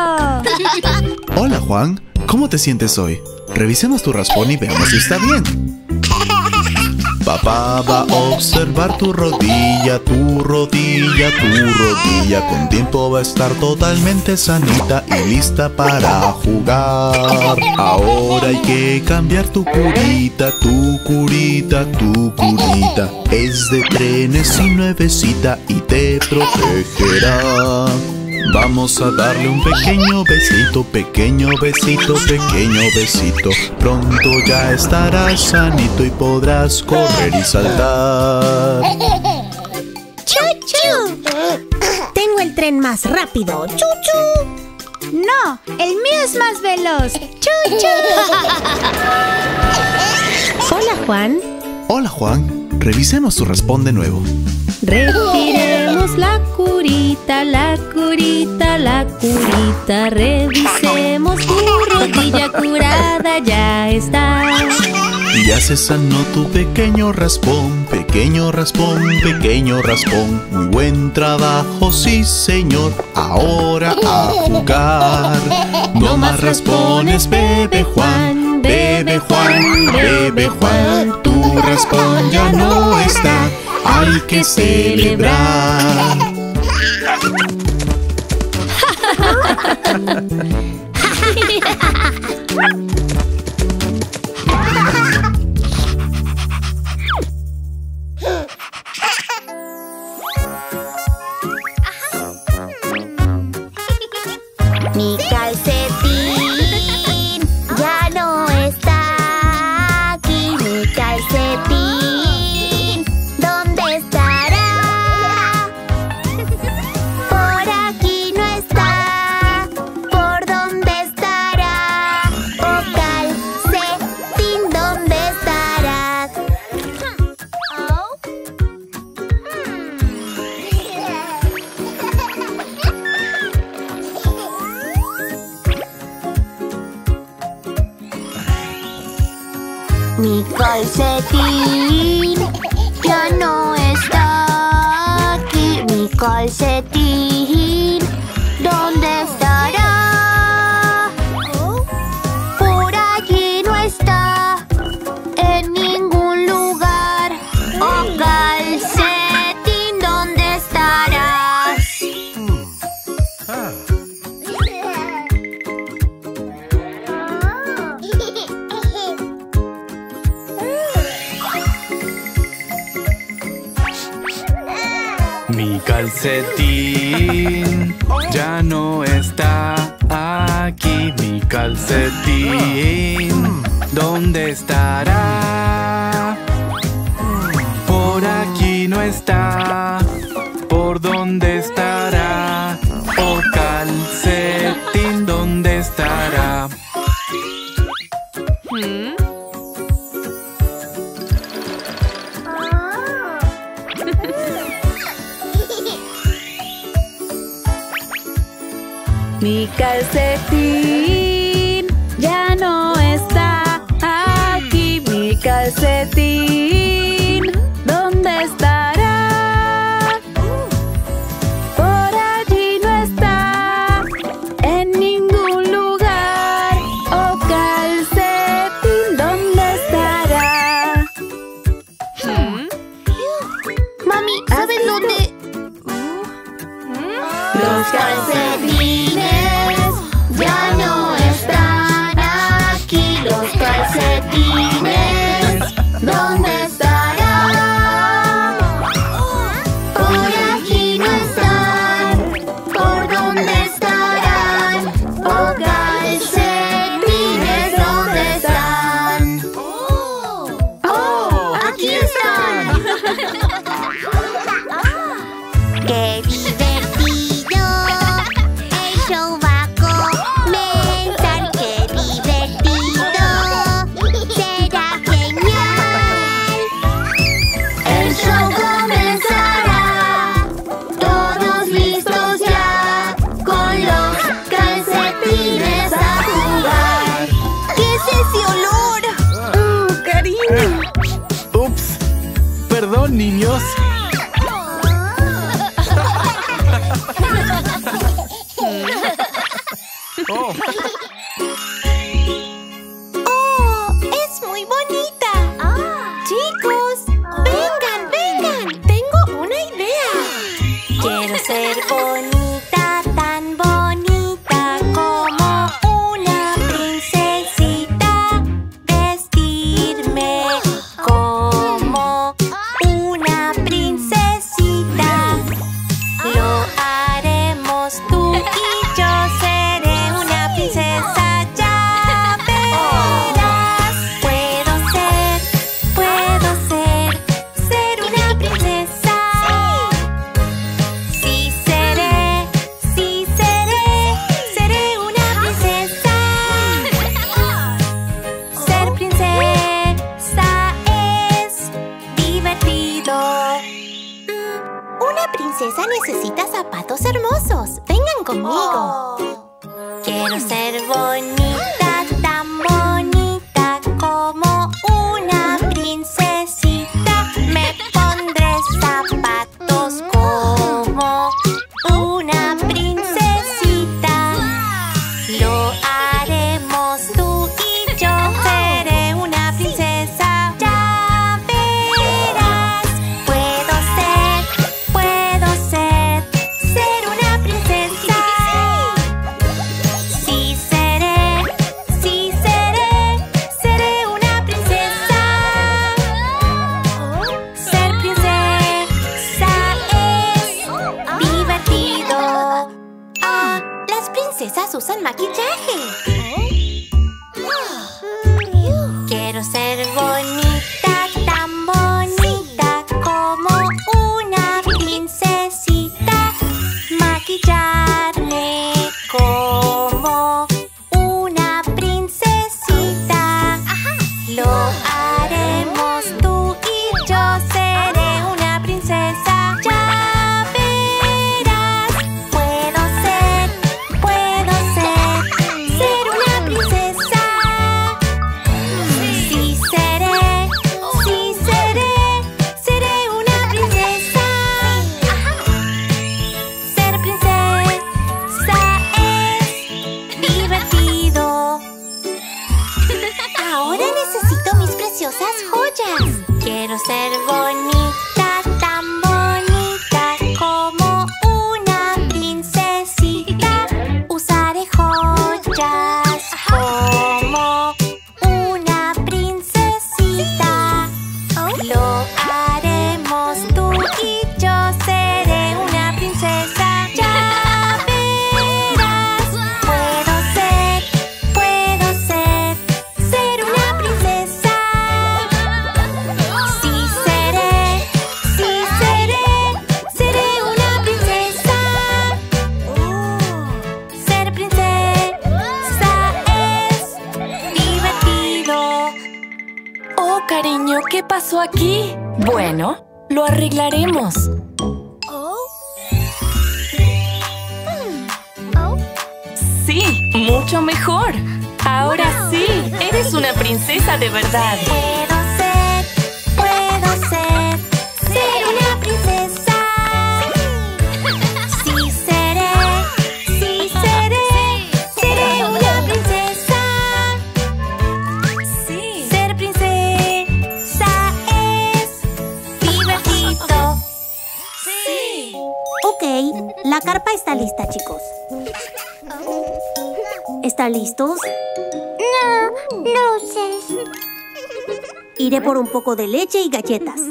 Hola Juan, ¿cómo te sientes hoy? Revisemos tu raspón y veamos si está bien. Papá va a observar tu rodilla, tu rodilla, tu rodilla. Con tiempo va a estar totalmente sanita y lista para jugar. Ahora hay que cambiar tu curita, tu curita, tu curita. Es de trenes y nuevecita y te protegerá. Vamos a darle un pequeño besito, pequeño besito, pequeño besito. Pronto ya estarás sanito y podrás correr y saltar. ¡Chuchu! Tengo el tren más rápido. ¡Chuchu! No, el mío es más veloz. ¡Chuchu! [laughs] Hola, Juan. Hola Juan, revisemos tu raspón de nuevo. Retiremos la curita, la curita, la curita. Revisemos tu rodilla curada, ya está. Ya se sanó tu pequeño raspón, pequeño raspón, pequeño raspón. Muy buen trabajo, sí señor. Ahora a jugar. No más raspones, bebe Juan, bebe Juan, bebe Juan. Raspón ya no está. Hay que celebrar. [laughs] calcetín calcetín ya no está aquí. Mi calcetín, ¿dónde estará? Por aquí no está. Calcetín ¿Qué pasó aquí? Bueno, lo arreglaremos. Sí, mucho mejor. Ahora sí, eres una princesa de verdad. está lista, chicos. ¿Están listos? No, no sé. Iré por un poco de leche y galletas.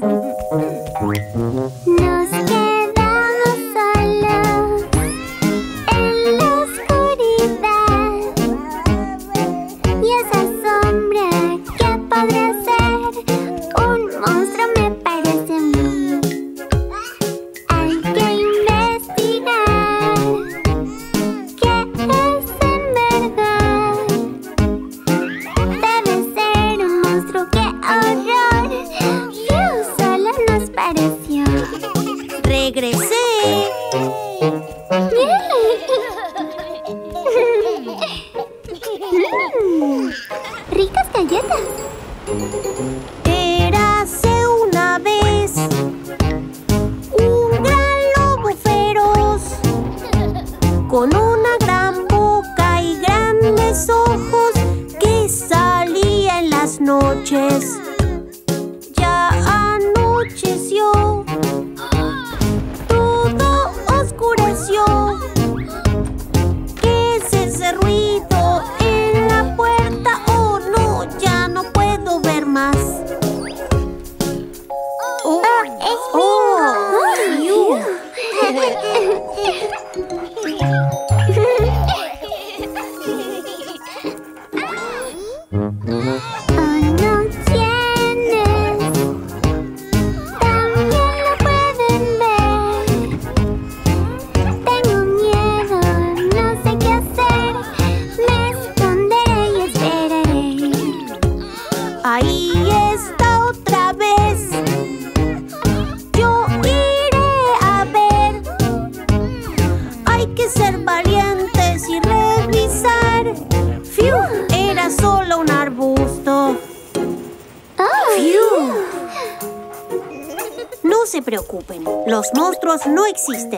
existe.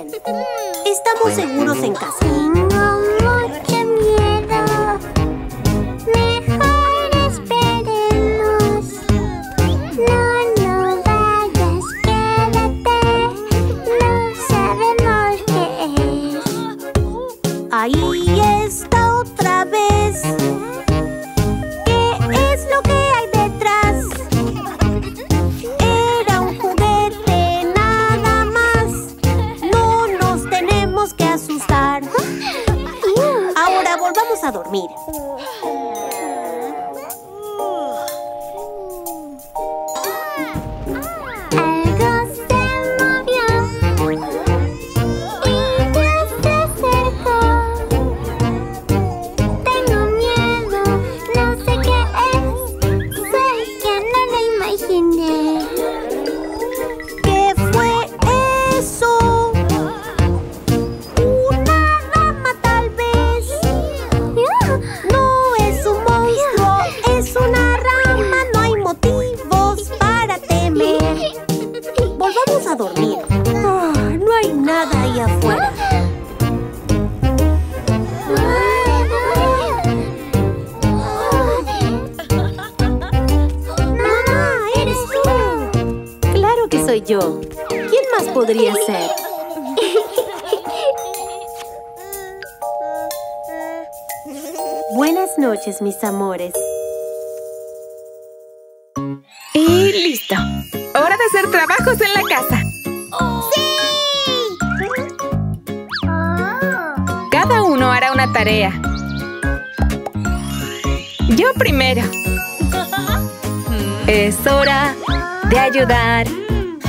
ayudar.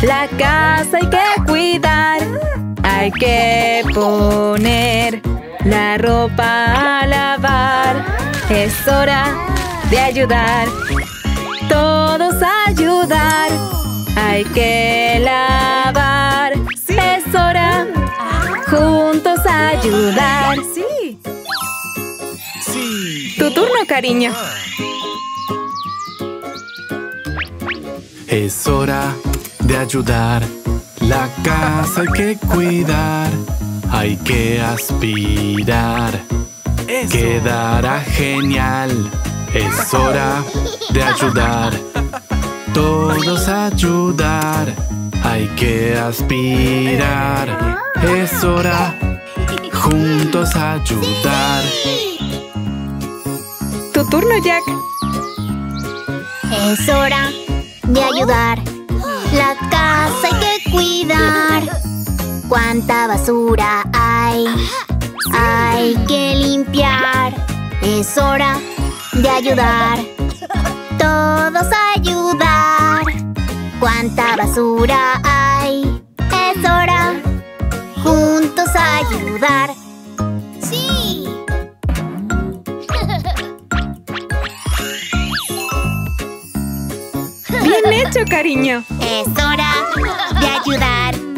La casa hay que cuidar. Hay que poner la ropa a lavar. Es hora de ayudar. Todos ayudar. Hay que lavar. Es hora. Juntos ayudar. Sí. Sí. Tu turno, cariño. Es hora de ayudar. La casa hay que cuidar. Hay que aspirar. Quedará genial. Es hora de ayudar. Todos ayudar. Hay que aspirar. Es hora. Juntos ayudar. Tu turno, Jack. Es hora de ayudar. La casa hay que cuidar. ¿Cuánta basura hay? Hay que limpiar. Es hora de ayudar. Todos ayudar. ¿Cuánta basura hay? Es hora juntos ayudar. Es hora de ayudar.